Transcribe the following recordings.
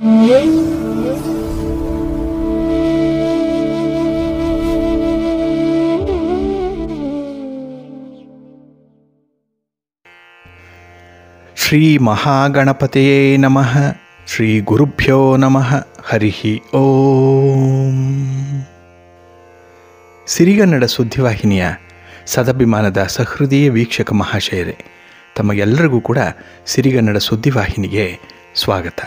ಶ್ರೀ ಮಹಾಗಣಪತಿಯೇ ನಮಃ ಶ್ರೀ ಗುರುಭ್ಯೋ ನಮಃ ಹರಿ ಓಂ ಸಿರಿಗನ್ನಡ ಸುದ್ದಿವಾಹಿನಿಯ ಸದಭಿಮಾನದ ಸಹೃದಯ ವೀಕ್ಷಕ ಮಹಾಶಯರೇ ತಮಗೆಲ್ಲರಿಗೂ ಕೂಡ ಸಿರಿಗನ್ನಡ ಸುದ್ದಿವಾಹಿನಿಗೆ ಸ್ವಾಗತ.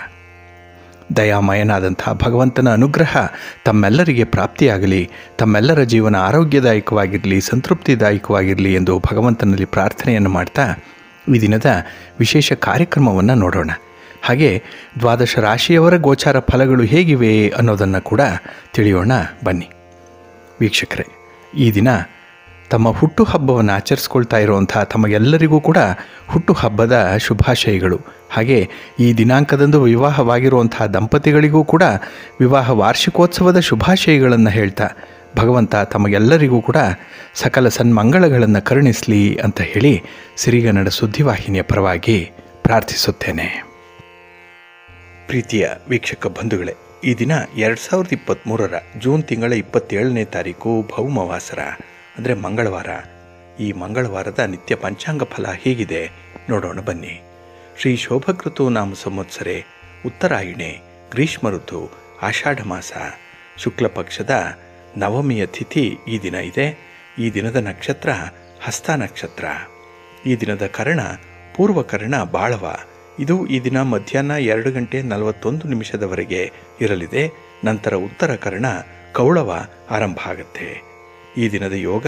ದಯಾಮಯನಾದಂಥ ಭಗವಂತನ ಅನುಗ್ರಹ ತಮ್ಮೆಲ್ಲರಿಗೆ ಪ್ರಾಪ್ತಿಯಾಗಲಿ, ತಮ್ಮೆಲ್ಲರ ಜೀವನ ಆರೋಗ್ಯದಾಯಕವಾಗಿರಲಿ, ಸಂತೃಪ್ತಿದಾಯಕವಾಗಿರಲಿ ಎಂದು ಭಗವಂತನಲ್ಲಿ ಪ್ರಾರ್ಥನೆಯನ್ನು ಮಾಡ್ತಾ ಈ ದಿನದ ವಿಶೇಷ ಕಾರ್ಯಕ್ರಮವನ್ನು ನೋಡೋಣ. ಹಾಗೆ ದ್ವಾದಶ ರಾಶಿಯವರ ಗೋಚಾರ ಫಲಗಳು ಹೇಗಿವೆ ಅನ್ನೋದನ್ನು ಕೂಡ ತಿಳಿಯೋಣ ಬನ್ನಿ. ವೀಕ್ಷಕರೇ, ಈ ದಿನ ತಮ್ಮ ಹುಟ್ಟುಹಬ್ಬವನ್ನು ಆಚರಿಸ್ಕೊಳ್ತಾ ಇರುವಂಥ ತಮಗೆಲ್ಲರಿಗೂ ಕೂಡ ಹುಟ್ಟುಹಬ್ಬದ ಶುಭಾಶಯಗಳು. ಹಾಗೆ ಈ ದಿನಾಂಕದಂದು ವಿವಾಹವಾಗಿರುವಂತಹ ದಂಪತಿಗಳಿಗೂ ಕೂಡ ವಿವಾಹ ವಾರ್ಷಿಕೋತ್ಸವದ ಶುಭಾಶಯಗಳನ್ನು ಹೇಳ್ತಾ, ಭಗವಂತ ತಮಗೆಲ್ಲರಿಗೂ ಕೂಡ ಸಕಲ ಸನ್ಮಂಗಳಗಳನ್ನು ಕರುಣಿಸಲಿ ಅಂತ ಹೇಳಿ ಸಿರಿಗನ್ನಡ ಸುದ್ದಿವಾಹಿನಿಯ ಪರವಾಗಿ ಪ್ರಾರ್ಥಿಸುತ್ತೇನೆ. ಪ್ರೀತಿಯ ವೀಕ್ಷಕ ಬಂಧುಗಳೇ, ಈ ದಿನ ಎರಡು ಸಾವಿರದ ಇಪ್ಪತ್ತ್ಮೂರರ ಜೂನ್ ತಿಂಗಳ ಇಪ್ಪತ್ತೇಳನೇ ತಾರೀಕು ಭೌಮವಾಸರ. ಅಂದರೆ ಮಂಗಳವಾರ. ಈ ಮಂಗಳವಾರದ ನಿತ್ಯ ಪಂಚಾಂಗ ಫಲ ಹೇಗಿದೆ ನೋಡೋಣ ಬನ್ನಿ. ಶ್ರೀ ಶೋಭಕೃತು ನಾಮ ಸಂವತ್ಸರೆ, ಉತ್ತರಾಯಣೆ, ಗ್ರೀಷ್ಮ ಋತು, ಆಷಾಢ ಮಾಸ. ಶುಕ್ಲ ಪಕ್ಷದ ನವಮಿಯ ತಿಥಿ ಈ ದಿನ ಇದೆ. ಈ ದಿನದ ನಕ್ಷತ್ರ ಹಸ್ತ ನಕ್ಷತ್ರ. ಈ ದಿನದ ಕರ್ಣ ಪೂರ್ವಕರ್ಣ ಬಾಳವ. ಇದು ಈ ದಿನ ಮಧ್ಯಾಹ್ನ ಎರಡು ಗಂಟೆ ನಲವತ್ತೊಂದು ನಿಮಿಷದವರೆಗೆ ಇರಲಿದೆ. ನಂತರ ಉತ್ತರ ಕರ್ಣ ಕೌಳವ ಆರಂಭ ಆಗುತ್ತೆ. ಈ ದಿನದ ಯೋಗ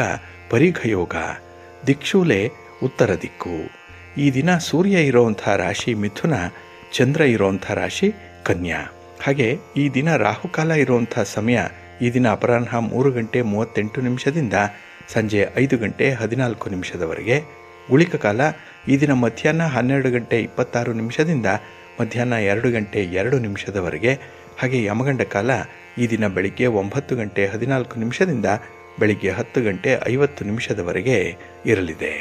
ಪರಿಘ ಯೋಗ ದಿಕ್ಷೂಲೆ ಉತ್ತರ ದಿಕ್ಕು. ಈ ದಿನ ಸೂರ್ಯ ಇರೋವಂಥ ರಾಶಿ ಮಿಥುನ, ಚಂದ್ರ ಇರೋವಂಥ ರಾಶಿ ಕನ್ಯಾ. ಹಾಗೆ ಈ ದಿನ ರಾಹುಕಾಲ ಇರುವಂಥ ಸಮಯ ಈ ದಿನ ಅಪರಾಹ್ನ ಮೂರು ಗಂಟೆ ಮೂವತ್ತೆಂಟು ನಿಮಿಷದಿಂದ ಸಂಜೆ ಐದು ಗಂಟೆ ಹದಿನಾಲ್ಕು ನಿಮಿಷದವರೆಗೆ. ಗುಳಿಕ ಕಾಲ ಈ ದಿನ ಮಧ್ಯಾಹ್ನ ಹನ್ನೆರಡು ಗಂಟೆ ಇಪ್ಪತ್ತಾರು ನಿಮಿಷದಿಂದ ಮಧ್ಯಾಹ್ನ ಎರಡು ಗಂಟೆ ಎರಡು ನಿಮಿಷದವರೆಗೆ. ಹಾಗೆ ಯಮಗಂಡ ಕಾಲ ಈ ದಿನ ಬೆಳಿಗ್ಗೆ ಒಂಬತ್ತು ಗಂಟೆ ಹದಿನಾಲ್ಕು ನಿಮಿಷದಿಂದ ಬೆಳಿಗ್ಗೆ ಹತ್ತು ಗಂಟೆ ಐವತ್ತು ನಿಮಿಷದವರೆಗೆ ಇರಲಿದೆ.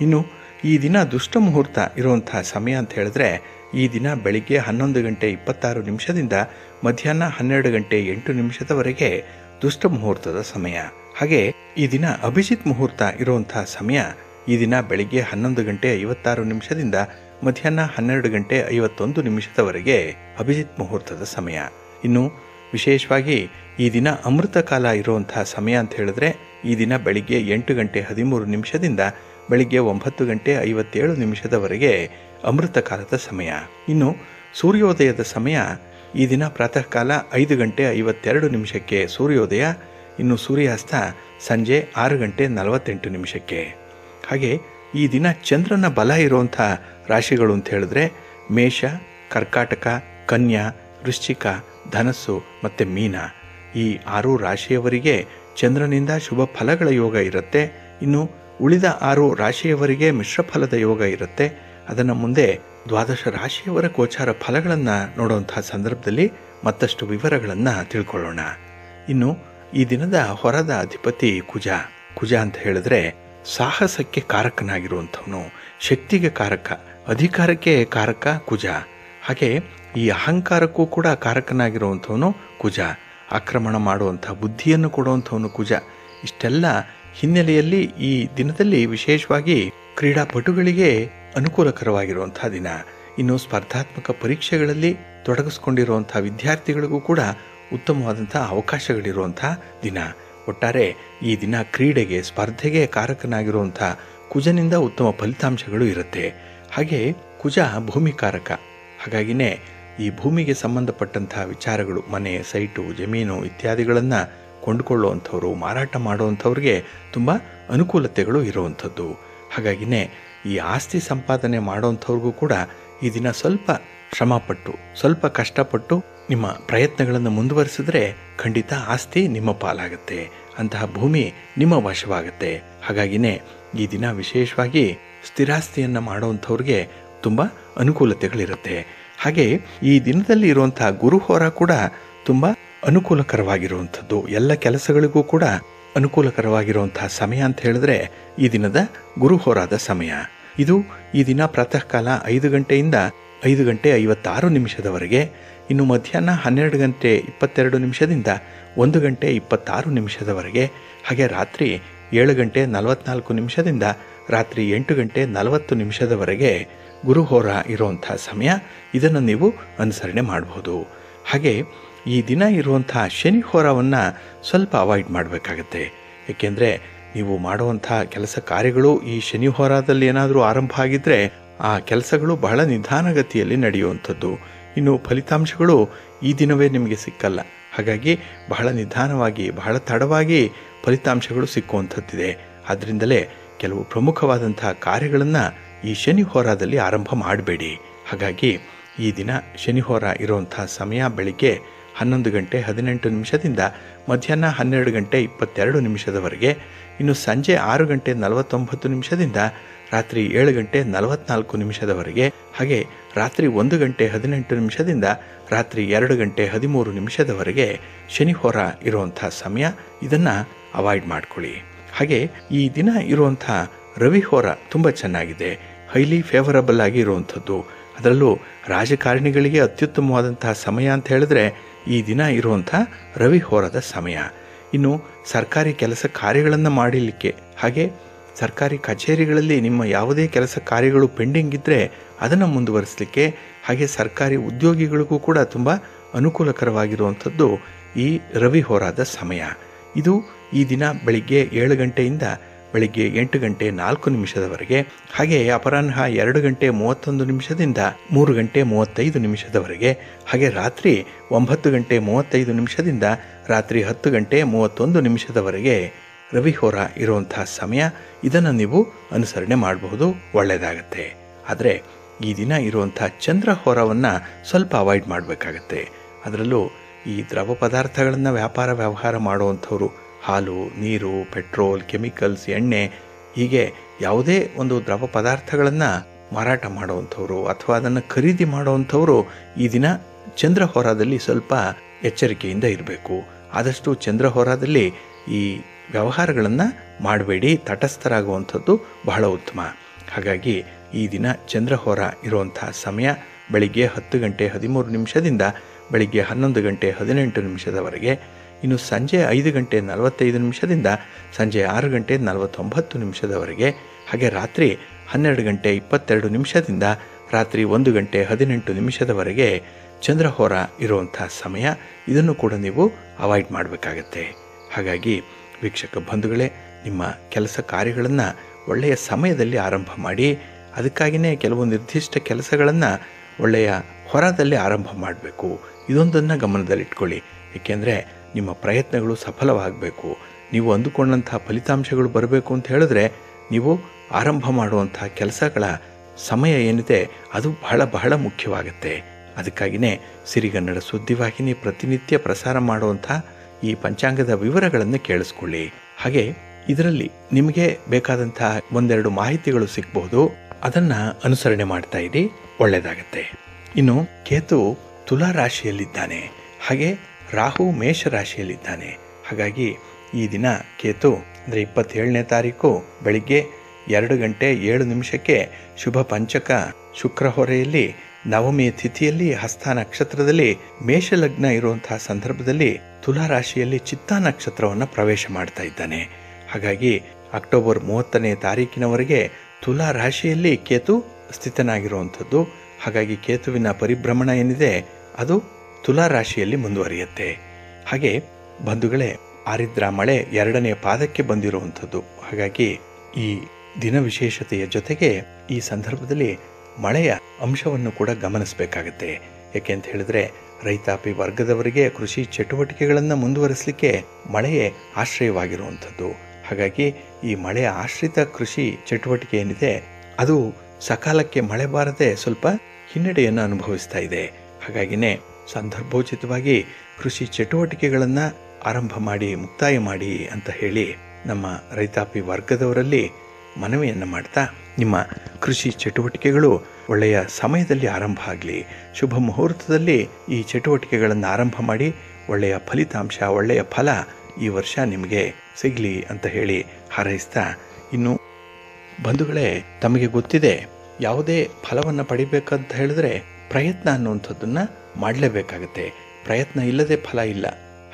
ಇನ್ನು ಈ ದಿನ ದುಷ್ಟ ಮುಹೂರ್ತ ಇರುವಂತಹ ಸಮಯ ಅಂತ ಹೇಳಿದ್ರೆ ಈ ದಿನ ಬೆಳಿಗ್ಗೆ ಹನ್ನೊಂದು ಗಂಟೆ ಇಪ್ಪತ್ತಾರು ನಿಮಿಷದಿಂದ ಮಧ್ಯಾಹ್ನ ಹನ್ನೆರಡು ಗಂಟೆ ಎಂಟು ನಿಮಿಷದವರೆಗೆ ದುಷ್ಟ ಮುಹೂರ್ತದ ಸಮಯ. ಹಾಗೆ ಈ ದಿನ ಅಭಿಜಿತ್ ಮುಹೂರ್ತ ಇರುವಂತಹ ಸಮಯ ಈ ದಿನ ಬೆಳಿಗ್ಗೆ ಹನ್ನೊಂದು ಗಂಟೆ ಐವತ್ತಾರು ನಿಮಿಷದಿಂದ ಮಧ್ಯಾಹ್ನ ಹನ್ನೆರಡು ಗಂಟೆ ಐವತ್ತೊಂದು ನಿಮಿಷದವರೆಗೆ ಅಭಿಜಿತ್ ಮುಹೂರ್ತದ ಸಮಯ. ಇನ್ನು ವಿಶೇಷವಾಗಿ ಈ ದಿನ ಅಮೃತ ಕಾಲ ಇರುವಂತಹ ಸಮಯ ಅಂತ ಹೇಳಿದ್ರೆ ಈ ದಿನ ಬೆಳಿಗ್ಗೆ ಎಂಟು ಗಂಟೆ ಹದಿಮೂರು ನಿಮಿಷದಿಂದ ಬೆಳಿಗ್ಗೆ ಒಂಬತ್ತು ಗಂಟೆ ಐವತ್ತೇಳು ನಿಮಿಷದವರೆಗೆ ಅಮೃತ ಕಾಲದ ಸಮಯ. ಇನ್ನು ಸೂರ್ಯೋದಯದ ಸಮಯ ಈ ದಿನ ಪ್ರಾತಃ ಕಾಲ ಐದು ಗಂಟೆ ಐವತ್ತೆರಡು ನಿಮಿಷಕ್ಕೆ ಸೂರ್ಯೋದಯ, ಇನ್ನು ಸೂರ್ಯಾಸ್ತ ಸಂಜೆ ಆರು ಗಂಟೆ ನಲವತ್ತೆಂಟು ನಿಮಿಷಕ್ಕೆ. ಹಾಗೆ ಈ ದಿನ ಚಂದ್ರನ ಬಲ ಇರುವಂಥ ರಾಶಿಗಳು ಅಂತ ಹೇಳಿದ್ರೆ ಮೇಷ, ಕರ್ಕಾಟಕ, ಕನ್ಯಾ, ವೃಶ್ಚಿಕ ಧನಸ್ಸು ಮತ್ತು ಮೀನ. ಈ ಆರು ರಾಶಿಯವರಿಗೆ ಚಂದ್ರನಿಂದ ಶುಭ ಫಲಗಳ ಯೋಗ ಇರುತ್ತೆ. ಇನ್ನು ಉಳಿದ ಆರು ರಾಶಿಯವರಿಗೆ ಮಿಶ್ರ ಫಲದ ಯೋಗ ಇರುತ್ತೆ. ಅದನ್ನು ಮುಂದೆ ದ್ವಾದಶ ರಾಶಿಯವರ ಗೋಚಾರ ಫಲಗಳನ್ನು ನೋಡುವಂತಹ ಸಂದರ್ಭದಲ್ಲಿ ಮತ್ತಷ್ಟು ವಿವರಗಳನ್ನು ತಿಳ್ಕೊಳ್ಳೋಣ. ಇನ್ನು ಈ ದಿನದ ಹೊರದ ಅಧಿಪತಿ ಕುಜ. ಕುಜ ಅಂತ ಹೇಳಿದ್ರೆ ಸಾಹಸಕ್ಕೆ ಕಾರಕನಾಗಿರುವಂಥವನು. ಶಕ್ತಿಗೆ ಕಾರಕ, ಅಧಿಕಾರಕ್ಕೆ ಕಾರಕ ಕುಜ. ಹಾಗೆ ಈ ಅಹಂಕಾರಕ್ಕೂ ಕೂಡ ಕಾರಕನಾಗಿರುವಂಥವನು ಕುಜ. ಆಕ್ರಮಣ ಮಾಡುವಂಥ ಬುದ್ಧಿಯನ್ನು ಕೊಡುವಂಥವನು ಕುಜ. ಇಷ್ಟೆಲ್ಲ ಹಿನ್ನೆಲೆಯಲ್ಲಿ ಈ ದಿನದಲ್ಲಿ ವಿಶೇಷವಾಗಿ ಕ್ರೀಡಾಪಟುಗಳಿಗೆ ಅನುಕೂಲಕರವಾಗಿರುವಂಥ ದಿನ. ಇನ್ನು ಸ್ಪರ್ಧಾತ್ಮಕ ಪರೀಕ್ಷೆಗಳಲ್ಲಿ ತೊಡಗಿಸ್ಕೊಂಡಿರುವಂಥ ವಿದ್ಯಾರ್ಥಿಗಳಿಗೂ ಕೂಡ ಉತ್ತಮವಾದಂಥ ಅವಕಾಶಗಳಿರುವಂಥ ದಿನ. ಒಟ್ಟಾರೆ ಈ ದಿನ ಕ್ರೀಡೆಗೆ, ಸ್ಪರ್ಧೆಗೆ ಕಾರಕನಾಗಿರುವಂಥ ಕುಜನಿಂದ ಉತ್ತಮ ಫಲಿತಾಂಶಗಳು ಇರುತ್ತೆ. ಹಾಗೆ ಕುಜ ಭೂಮಿಕಾರಕ. ಹಾಗಾಗಿನೇ ಈ ಭೂಮಿಗೆ ಸಂಬಂಧಪಟ್ಟಂತಹ ವಿಚಾರಗಳು, ಮನೆ, ಸೈಟು, ಜಮೀನು ಇತ್ಯಾದಿಗಳನ್ನು ಕೊಂಡುಕೊಳ್ಳುವಂಥವ್ರು, ಮಾರಾಟ ಮಾಡುವಂಥವ್ರಿಗೆ ತುಂಬ ಅನುಕೂಲತೆಗಳು ಇರುವಂಥದ್ದು. ಹಾಗಾಗಿನೇ ಈ ಆಸ್ತಿ ಸಂಪಾದನೆ ಮಾಡೋವಂಥವ್ರಿಗೂ ಕೂಡ ಈ ದಿನ ಸ್ವಲ್ಪ ಶ್ರಮಪಟ್ಟು, ಸ್ವಲ್ಪ ಕಷ್ಟಪಟ್ಟು ನಿಮ್ಮ ಪ್ರಯತ್ನಗಳನ್ನು ಮುಂದುವರಿಸಿದ್ರೆ ಖಂಡಿತ ಆಸ್ತಿ ನಿಮ್ಮ ಪಾಲಾಗುತ್ತೆ. ಅಂತಹ ಭೂಮಿ ನಿಮ್ಮ ವಶವಾಗುತ್ತೆ. ಹಾಗಾಗಿನೇ ಈ ದಿನ ವಿಶೇಷವಾಗಿ ಸ್ಥಿರಾಸ್ತಿಯನ್ನು ಮಾಡುವಂಥವ್ರಿಗೆ ತುಂಬ ಅನುಕೂಲತೆಗಳಿರುತ್ತೆ. ಹಾಗೆ ಈ ದಿನದಲ್ಲಿ ಇರುವಂತಹ ಗುರುಹೋರ ಕೂಡ ತುಂಬ ಅನುಕೂಲಕರವಾಗಿರುವಂಥದ್ದು. ಎಲ್ಲ ಕೆಲಸಗಳಿಗೂ ಕೂಡ ಅನುಕೂಲಕರವಾಗಿರುವಂತಹ ಸಮಯ ಅಂತ ಹೇಳಿದ್ರೆ ಈ ದಿನದ ಗುರುಹೋರಾದ ಸಮಯ. ಇದು ಈ ದಿನ ಪ್ರಾತಃ ಕಾಲ ಐದು ಗಂಟೆಯಿಂದ ಐದು ಗಂಟೆ ಐವತ್ತಾರು ನಿಮಿಷದವರೆಗೆ, ಇನ್ನು ಮಧ್ಯಾಹ್ನ ಹನ್ನೆರಡು ಗಂಟೆ ಇಪ್ಪತ್ತೆರಡು ನಿಮಿಷದಿಂದ ಒಂದು ಗಂಟೆ ಇಪ್ಪತ್ತಾರು ನಿಮಿಷದವರೆಗೆ, ಹಾಗೆ ರಾತ್ರಿ ಏಳು ಗಂಟೆ ನಲವತ್ನಾಲ್ಕು ನಿಮಿಷದಿಂದ ರಾತ್ರಿ ಎಂಟು ಗಂಟೆ ನಲವತ್ತು ನಿಮಿಷದವರೆಗೆ ಗುರುಹೋರ ಇರುವಂಥ ಸಮಯ ಇದನ್ನು ನೀವು ಅನುಸರಣೆ ಮಾಡಬಹುದು. ಹಾಗೆ ಈ ದಿನ ಇರುವಂಥ ಶನಿ ಹೋರವನ್ನು ಸ್ವಲ್ಪ ಅವಾಯ್ಡ್ ಮಾಡಬೇಕಾಗತ್ತೆ. ಏಕೆಂದರೆ ನೀವು ಮಾಡುವಂಥ ಕೆಲಸ ಕಾರ್ಯಗಳು ಈ ಶನಿ ಹೋರಾದಲ್ಲಿ ಏನಾದರೂ ಆರಂಭ ಆಗಿದ್ದರೆ ಆ ಕೆಲಸಗಳು ಬಹಳ ನಿಧಾನಗತಿಯಲ್ಲಿ ನಡೆಯುವಂಥದ್ದು. ಇನ್ನು ಫಲಿತಾಂಶಗಳು ಈ ದಿನವೇ ನಿಮಗೆ ಸಿಕ್ಕಲ್ಲ. ಹಾಗಾಗಿ ಬಹಳ ನಿಧಾನವಾಗಿ, ಬಹಳ ತಡವಾಗಿ ಫಲಿತಾಂಶಗಳು ಸಿಕ್ಕುವಂಥದ್ದಿದೆ. ಆದ್ದರಿಂದಲೇ ಕೆಲವು ಪ್ರಮುಖವಾದಂತಹ ಕಾರ್ಯಗಳನ್ನು ಈ ಶನಿ ಹೋರಾದಲ್ಲಿ ಆರಂಭ ಮಾಡಬೇಡಿ. ಹಾಗಾಗಿ ಈ ದಿನ ಶನಿ ಹೋರ ಇರುವಂಥ ಸಮಯ ಬೆಳಿಗ್ಗೆ ಹನ್ನೊಂದು ಗಂಟೆ ಹದಿನೆಂಟು ನಿಮಿಷದಿಂದ ಮಧ್ಯಾಹ್ನ ಹನ್ನೆರಡು ಗಂಟೆ ಇಪ್ಪತ್ತೆರಡು ನಿಮಿಷದವರೆಗೆ, ಇನ್ನು ಸಂಜೆ ಆರು ಗಂಟೆ ನಲವತ್ತೊಂಬತ್ತು ನಿಮಿಷದಿಂದ ರಾತ್ರಿ ಏಳು ಗಂಟೆ ನಲವತ್ನಾಲ್ಕು ನಿಮಿಷದವರೆಗೆ, ಹಾಗೆ ರಾತ್ರಿ ಒಂದು ಗಂಟೆ ಹದಿನೆಂಟು ನಿಮಿಷದಿಂದ ರಾತ್ರಿ ಎರಡು ಗಂಟೆ ಹದಿಮೂರು ನಿಮಿಷದವರೆಗೆ ಶನಿ ಹೋರ ಇರುವಂಥ ಸಮಯ ಇದನ್ನು ಅವಾಯ್ಡ್ ಮಾಡ್ಕೊಳ್ಳಿ. ಹಾಗೆ ಈ ದಿನ ಇರುವಂಥ ರವಿ ಹೋರ ತುಂಬ ಚೆನ್ನಾಗಿದೆ. ಹೈಲಿ ಫೇವರಬಲ್ ಆಗಿ ಇರುವಂಥದ್ದು ಅದರಲ್ಲೂ ರಾಜಕಾರಣಿಗಳಿಗೆ ಅತ್ಯುತ್ತಮವಾದಂತಹ ಸಮಯ ಅಂತ ಹೇಳಿದ್ರೆ ಈ ದಿನ ಇರುವಂಥ ರವಿ ಹೋರದ ಸಮಯ. ಇನ್ನು ಸರ್ಕಾರಿ ಕೆಲಸ ಕಾರ್ಯಗಳನ್ನು ಮಾಡಲಿಕ್ಕೆ, ಹಾಗೆ ಸರ್ಕಾರಿ ಕಚೇರಿಗಳಲ್ಲಿ ನಿಮ್ಮ ಯಾವುದೇ ಕೆಲಸ ಕಾರ್ಯಗಳು ಪೆಂಡಿಂಗ್ ಇದ್ದರೆ ಅದನ್ನು ಮುಂದುವರಿಸಲಿಕ್ಕೆ, ಹಾಗೆ ಸರ್ಕಾರಿ ಉದ್ಯೋಗಿಗಳಿಗೂ ಕೂಡ ತುಂಬ ಅನುಕೂಲಕರವಾಗಿರುವಂಥದ್ದು ಈ ರವಿ ಹೋರಾದ ಸಮಯ. ಇದು ಈ ದಿನ ಬೆಳಿಗ್ಗೆ ಏಳು ಗಂಟೆಯಿಂದ ಬೆಳಿಗ್ಗೆ ಎಂಟು ಗಂಟೆ ನಾಲ್ಕು ನಿಮಿಷದವರೆಗೆ ಹಾಗೆ ಅಪರಾಹ್ನ ಎರಡು ಗಂಟೆ ಮೂವತ್ತೊಂದು ನಿಮಿಷದಿಂದ ಮೂರು ಗಂಟೆ ಮೂವತ್ತೈದು ನಿಮಿಷದವರೆಗೆ, ಹಾಗೆ ರಾತ್ರಿ ಒಂಬತ್ತು ಗಂಟೆ ಮೂವತ್ತೈದು ನಿಮಿಷದಿಂದ ರಾತ್ರಿ ಹತ್ತು ಗಂಟೆ ಮೂವತ್ತೊಂದು ನಿಮಿಷದವರೆಗೆ ರವಿಹೋರ ಇರುವಂತಹ ಸಮಯ, ಇದನ್ನು ನೀವು ಅನುಸರಣೆ ಮಾಡಬಹುದು, ಒಳ್ಳೆಯದಾಗತ್ತೆ. ಆದರೆ ಈ ದಿನ ಇರುವಂಥ ಚಂದ್ರಹೋರವನ್ನು ಸ್ವಲ್ಪ ಅವಾಯ್ಡ್ ಮಾಡಬೇಕಾಗತ್ತೆ. ಅದರಲ್ಲೂ ಈ ದ್ರವ ಪದಾರ್ಥಗಳನ್ನು ವ್ಯಾಪಾರ ವ್ಯವಹಾರ ಮಾಡುವಂಥವ್ರು ಹಾಲು, ನೀರು, ಪೆಟ್ರೋಲ್, ಕೆಮಿಕಲ್ಸ್, ಎಣ್ಣೆ ಹೀಗೆ ಯಾವುದೇ ಒಂದು ದ್ರವ ಪದಾರ್ಥಗಳನ್ನು ಮಾರಾಟ ಮಾಡುವಂಥವ್ರು ಅಥವಾ ಅದನ್ನು ಖರೀದಿ ಮಾಡುವಂಥವರು ಈ ದಿನ ಚಂದ್ರ ಹೋರಾದಲ್ಲಿ ಸ್ವಲ್ಪ ಎಚ್ಚರಿಕೆಯಿಂದ ಇರಬೇಕು. ಆದಷ್ಟು ಚಂದ್ರ ಹೋರಾದಲ್ಲಿ ಈ ವ್ಯವಹಾರಗಳನ್ನು ಮಾಡಬೇಡಿ, ತಟಸ್ಥರಾಗುವಂಥದ್ದು ಬಹಳ ಉತ್ತಮ. ಹಾಗಾಗಿ ಈ ದಿನ ಚಂದ್ರಹೋರ ಇರುವಂತಹ ಸಮಯ ಬೆಳಿಗ್ಗೆ ಹತ್ತು ಗಂಟೆ ಹದಿಮೂರು ನಿಮಿಷದಿಂದ ಬೆಳಿಗ್ಗೆ ಹನ್ನೊಂದು ಗಂಟೆ ಹದಿನೆಂಟು ನಿಮಿಷದವರೆಗೆ ಇನ್ನು ಸಂಜೆ ಐದು ಗಂಟೆ ನಲವತ್ತೈದು ನಿಮಿಷದಿಂದ ಸಂಜೆ ಆರು ಗಂಟೆ ನಲವತ್ತೊಂಬತ್ತು ನಿಮಿಷದವರೆಗೆ, ಹಾಗೆ ರಾತ್ರಿ ಹನ್ನೆರಡು ಗಂಟೆ ಇಪ್ಪತ್ತೆರಡು ನಿಮಿಷದಿಂದ ರಾತ್ರಿ ಒಂದು ಗಂಟೆ ಹದಿನೆಂಟು ನಿಮಿಷದವರೆಗೆ ಚಂದ್ರಹೋರ ಇರುವಂತಹ ಸಮಯ. ಇದನ್ನು ಕೂಡ ನೀವು ಅವಾಯ್ಡ್ ಮಾಡಬೇಕಾಗತ್ತೆ. ಹಾಗಾಗಿ ವೀಕ್ಷಕ ಬಂಧುಗಳೇ, ನಿಮ್ಮ ಕೆಲಸ ಕಾರ್ಯಗಳನ್ನು ಒಳ್ಳೆಯ ಸಮಯದಲ್ಲಿ ಆರಂಭ ಮಾಡಿ ಅದಕ್ಕಾಗಿಯೇ ಕೆಲವು ನಿರ್ದಿಷ್ಟ ಕೆಲಸಗಳನ್ನು ಒಳ್ಳೆಯ ಹೊರದಲ್ಲಿ ಆರಂಭ ಮಾಡಬೇಕು. ಇದೊಂದನ್ನು ಗಮನದಲ್ಲಿಟ್ಕೊಳ್ಳಿ. ಏಕೆಂದರೆ ನಿಮ್ಮ ಪ್ರಯತ್ನಗಳು ಸಫಲವಾಗಬೇಕು. ನೀವು ಅಂದುಕೊಂಡಂತಹ ಫಲಿತಾಂಶಗಳು ಬರಬೇಕು ಅಂತ ಹೇಳಿದ್ರೆ ನೀವು ಆರಂಭ ಮಾಡುವಂಥ ಕೆಲಸಗಳ ಸಮಯ ಏನಿದೆ ಅದು ಬಹಳ ಬಹಳ ಮುಖ್ಯವಾಗುತ್ತೆ. ಅದಕ್ಕಾಗಿಯೇ ಸಿರಿಗನ್ನಡ ಸುದ್ದಿವಾಹಿನಿ ಪ್ರತಿನಿತ್ಯ ಪ್ರಸಾರ ಮಾಡುವಂಥ ಈ ಪಂಚಾಂಗದ ವಿವರಗಳನ್ನು ಕೇಳಿಸ್ಕೊಳ್ಳಿ. ಹಾಗೆ ಇದರಲ್ಲಿ ನಿಮಗೆ ಬೇಕಾದಂತಹ ಒಂದೆರಡು ಮಾಹಿತಿಗಳು ಸಿಗಬಹುದು. ಅದನ್ನು ಅನುಸರಣೆ ಮಾಡ್ತಾ ಇರಿ, ಒಳ್ಳೆಯದಾಗತ್ತೆ. ಇನ್ನು ಕೇತು ತುಲಾ ರಾಶಿಯಲ್ಲಿದ್ದಾನೆ. ಹಾಗೆ ರಾಹು ಮೇಷ ರಾಶಿಯಲ್ಲಿದ್ದಾನೆ ಹಾಗಾಗಿ ಈ ದಿನ ಕೇತು ಅಂದರೆ ಇಪ್ಪತ್ತೇಳನೇ ತಾರೀಕು ಬೆಳಿಗ್ಗೆ ಎರಡು ಗಂಟೆ ಏಳು ನಿಮಿಷಕ್ಕೆ ಶುಭ ಪಂಚಕ ಶುಕ್ರ ಹೊರೆಯಲ್ಲಿ ನವಮಿ ತಿಥಿಯಲ್ಲಿ ಹಸ್ತ ನಕ್ಷತ್ರದಲ್ಲಿ ಮೇಷಲಗ್ನ ಇರುವಂತಹ ಸಂದರ್ಭದಲ್ಲಿ ತುಲಾ ರಾಶಿಯಲ್ಲಿ ಚಿತ್ತಾ ನಕ್ಷತ್ರವನ್ನು ಪ್ರವೇಶ ಮಾಡ್ತಾ ಇದ್ದಾನೆ. ಹಾಗಾಗಿ ಅಕ್ಟೋಬರ್ ಮೂವತ್ತನೇ ತಾರೀಕಿನವರೆಗೆ ತುಲಾ ರಾಶಿಯಲ್ಲಿ ಕೇತು ಸ್ಥಿತನಾಗಿರುವಂಥದ್ದು. ಹಾಗಾಗಿ ಕೇತುವಿನ ಪರಿಭ್ರಮಣ ಏನಿದೆ ಅದು ತುಲಾ ರಾಶಿಯಲ್ಲಿ ಮುಂದುವರಿಯುತ್ತೆ. ಹಾಗೆ ಬಂಧುಗಳೇ, ಆರಿದ್ರ ಮಳೆ ಎರಡನೇ ಪಾದಕ್ಕೆ ಬಂದಿರುವಂಥದ್ದು. ಹಾಗಾಗಿ ಈ ದಿನ ವಿಶೇಷತೆಯ ಜೊತೆಗೆ ಈ ಸಂದರ್ಭದಲ್ಲಿ ಮಳೆಯ ಅಂಶವನ್ನು ಕೂಡ ಗಮನಿಸಬೇಕಾಗುತ್ತೆ. ಯಾಕೆ ಅಂತ ಹೇಳಿದ್ರೆ, ರೈತಾಪಿ ವರ್ಗದವರಿಗೆ ಕೃಷಿ ಚಟುವಟಿಕೆಗಳನ್ನು ಮುಂದುವರಿಸಲಿಕ್ಕೆ ಮಳೆಯೇ ಆಶ್ರಯವಾಗಿರುವಂಥದ್ದು. ಹಾಗಾಗಿ ಈ ಮಳೆಯ ಆಶ್ರಿತ ಕೃಷಿ ಚಟುವಟಿಕೆ ಏನಿದೆ, ಅದು ಸಕಾಲಕ್ಕೆ ಮಳೆ ಬಾರದೆ ಸ್ವಲ್ಪ ಹಿನ್ನಡೆಯನ್ನು ಅನುಭವಿಸ್ತಾ ಇದೆ. ಹಾಗಾಗಿನೇ ಸಂದರ್ಭೋಚಿತವಾಗಿ ಕೃಷಿ ಚಟುವಟಿಕೆಗಳನ್ನು ಆರಂಭ ಮಾಡಿ, ಮುಕ್ತಾಯ ಮಾಡಿ ಅಂತ ಹೇಳಿ ನಮ್ಮ ರೈತಾಪಿ ವರ್ಗದವರಲ್ಲಿ ಮನವಿಯನ್ನು ಮಾಡ್ತಾ ನಿಮ್ಮ ಕೃಷಿ ಚಟುವಟಿಕೆಗಳು ಒಳ್ಳೆಯ ಸಮಯದಲ್ಲಿ ಆರಂಭ ಆಗಲಿ. ಶುಭ ಮುಹೂರ್ತದಲ್ಲಿ ಈ ಚಟುವಟಿಕೆಗಳನ್ನು ಆರಂಭ ಮಾಡಿ ಒಳ್ಳೆಯ ಫಲಿತಾಂಶ, ಒಳ್ಳೆಯ ಫಲ ಈ ವರ್ಷ ನಿಮಗೆ ಸಿಗಲಿ ಅಂತ ಹೇಳಿ ಹಾರೈಸ್ತಾ ಇನ್ನು ಬಂಧುಗಳೇ, ತಮಗೆ ಗೊತ್ತಿದೆ ಯಾವುದೇ ಫಲವನ್ನು ಪಡಿಬೇಕಂತ ಹೇಳಿದ್ರೆ ಪ್ರಯತ್ನ ಅನ್ನುವಂಥದ್ದನ್ನು ಮಾಡಲೇಬೇಕಾಗತ್ತೆ. ಪ್ರಯತ್ನ ಇಲ್ಲದೆ ಫಲ ಇಲ್ಲ.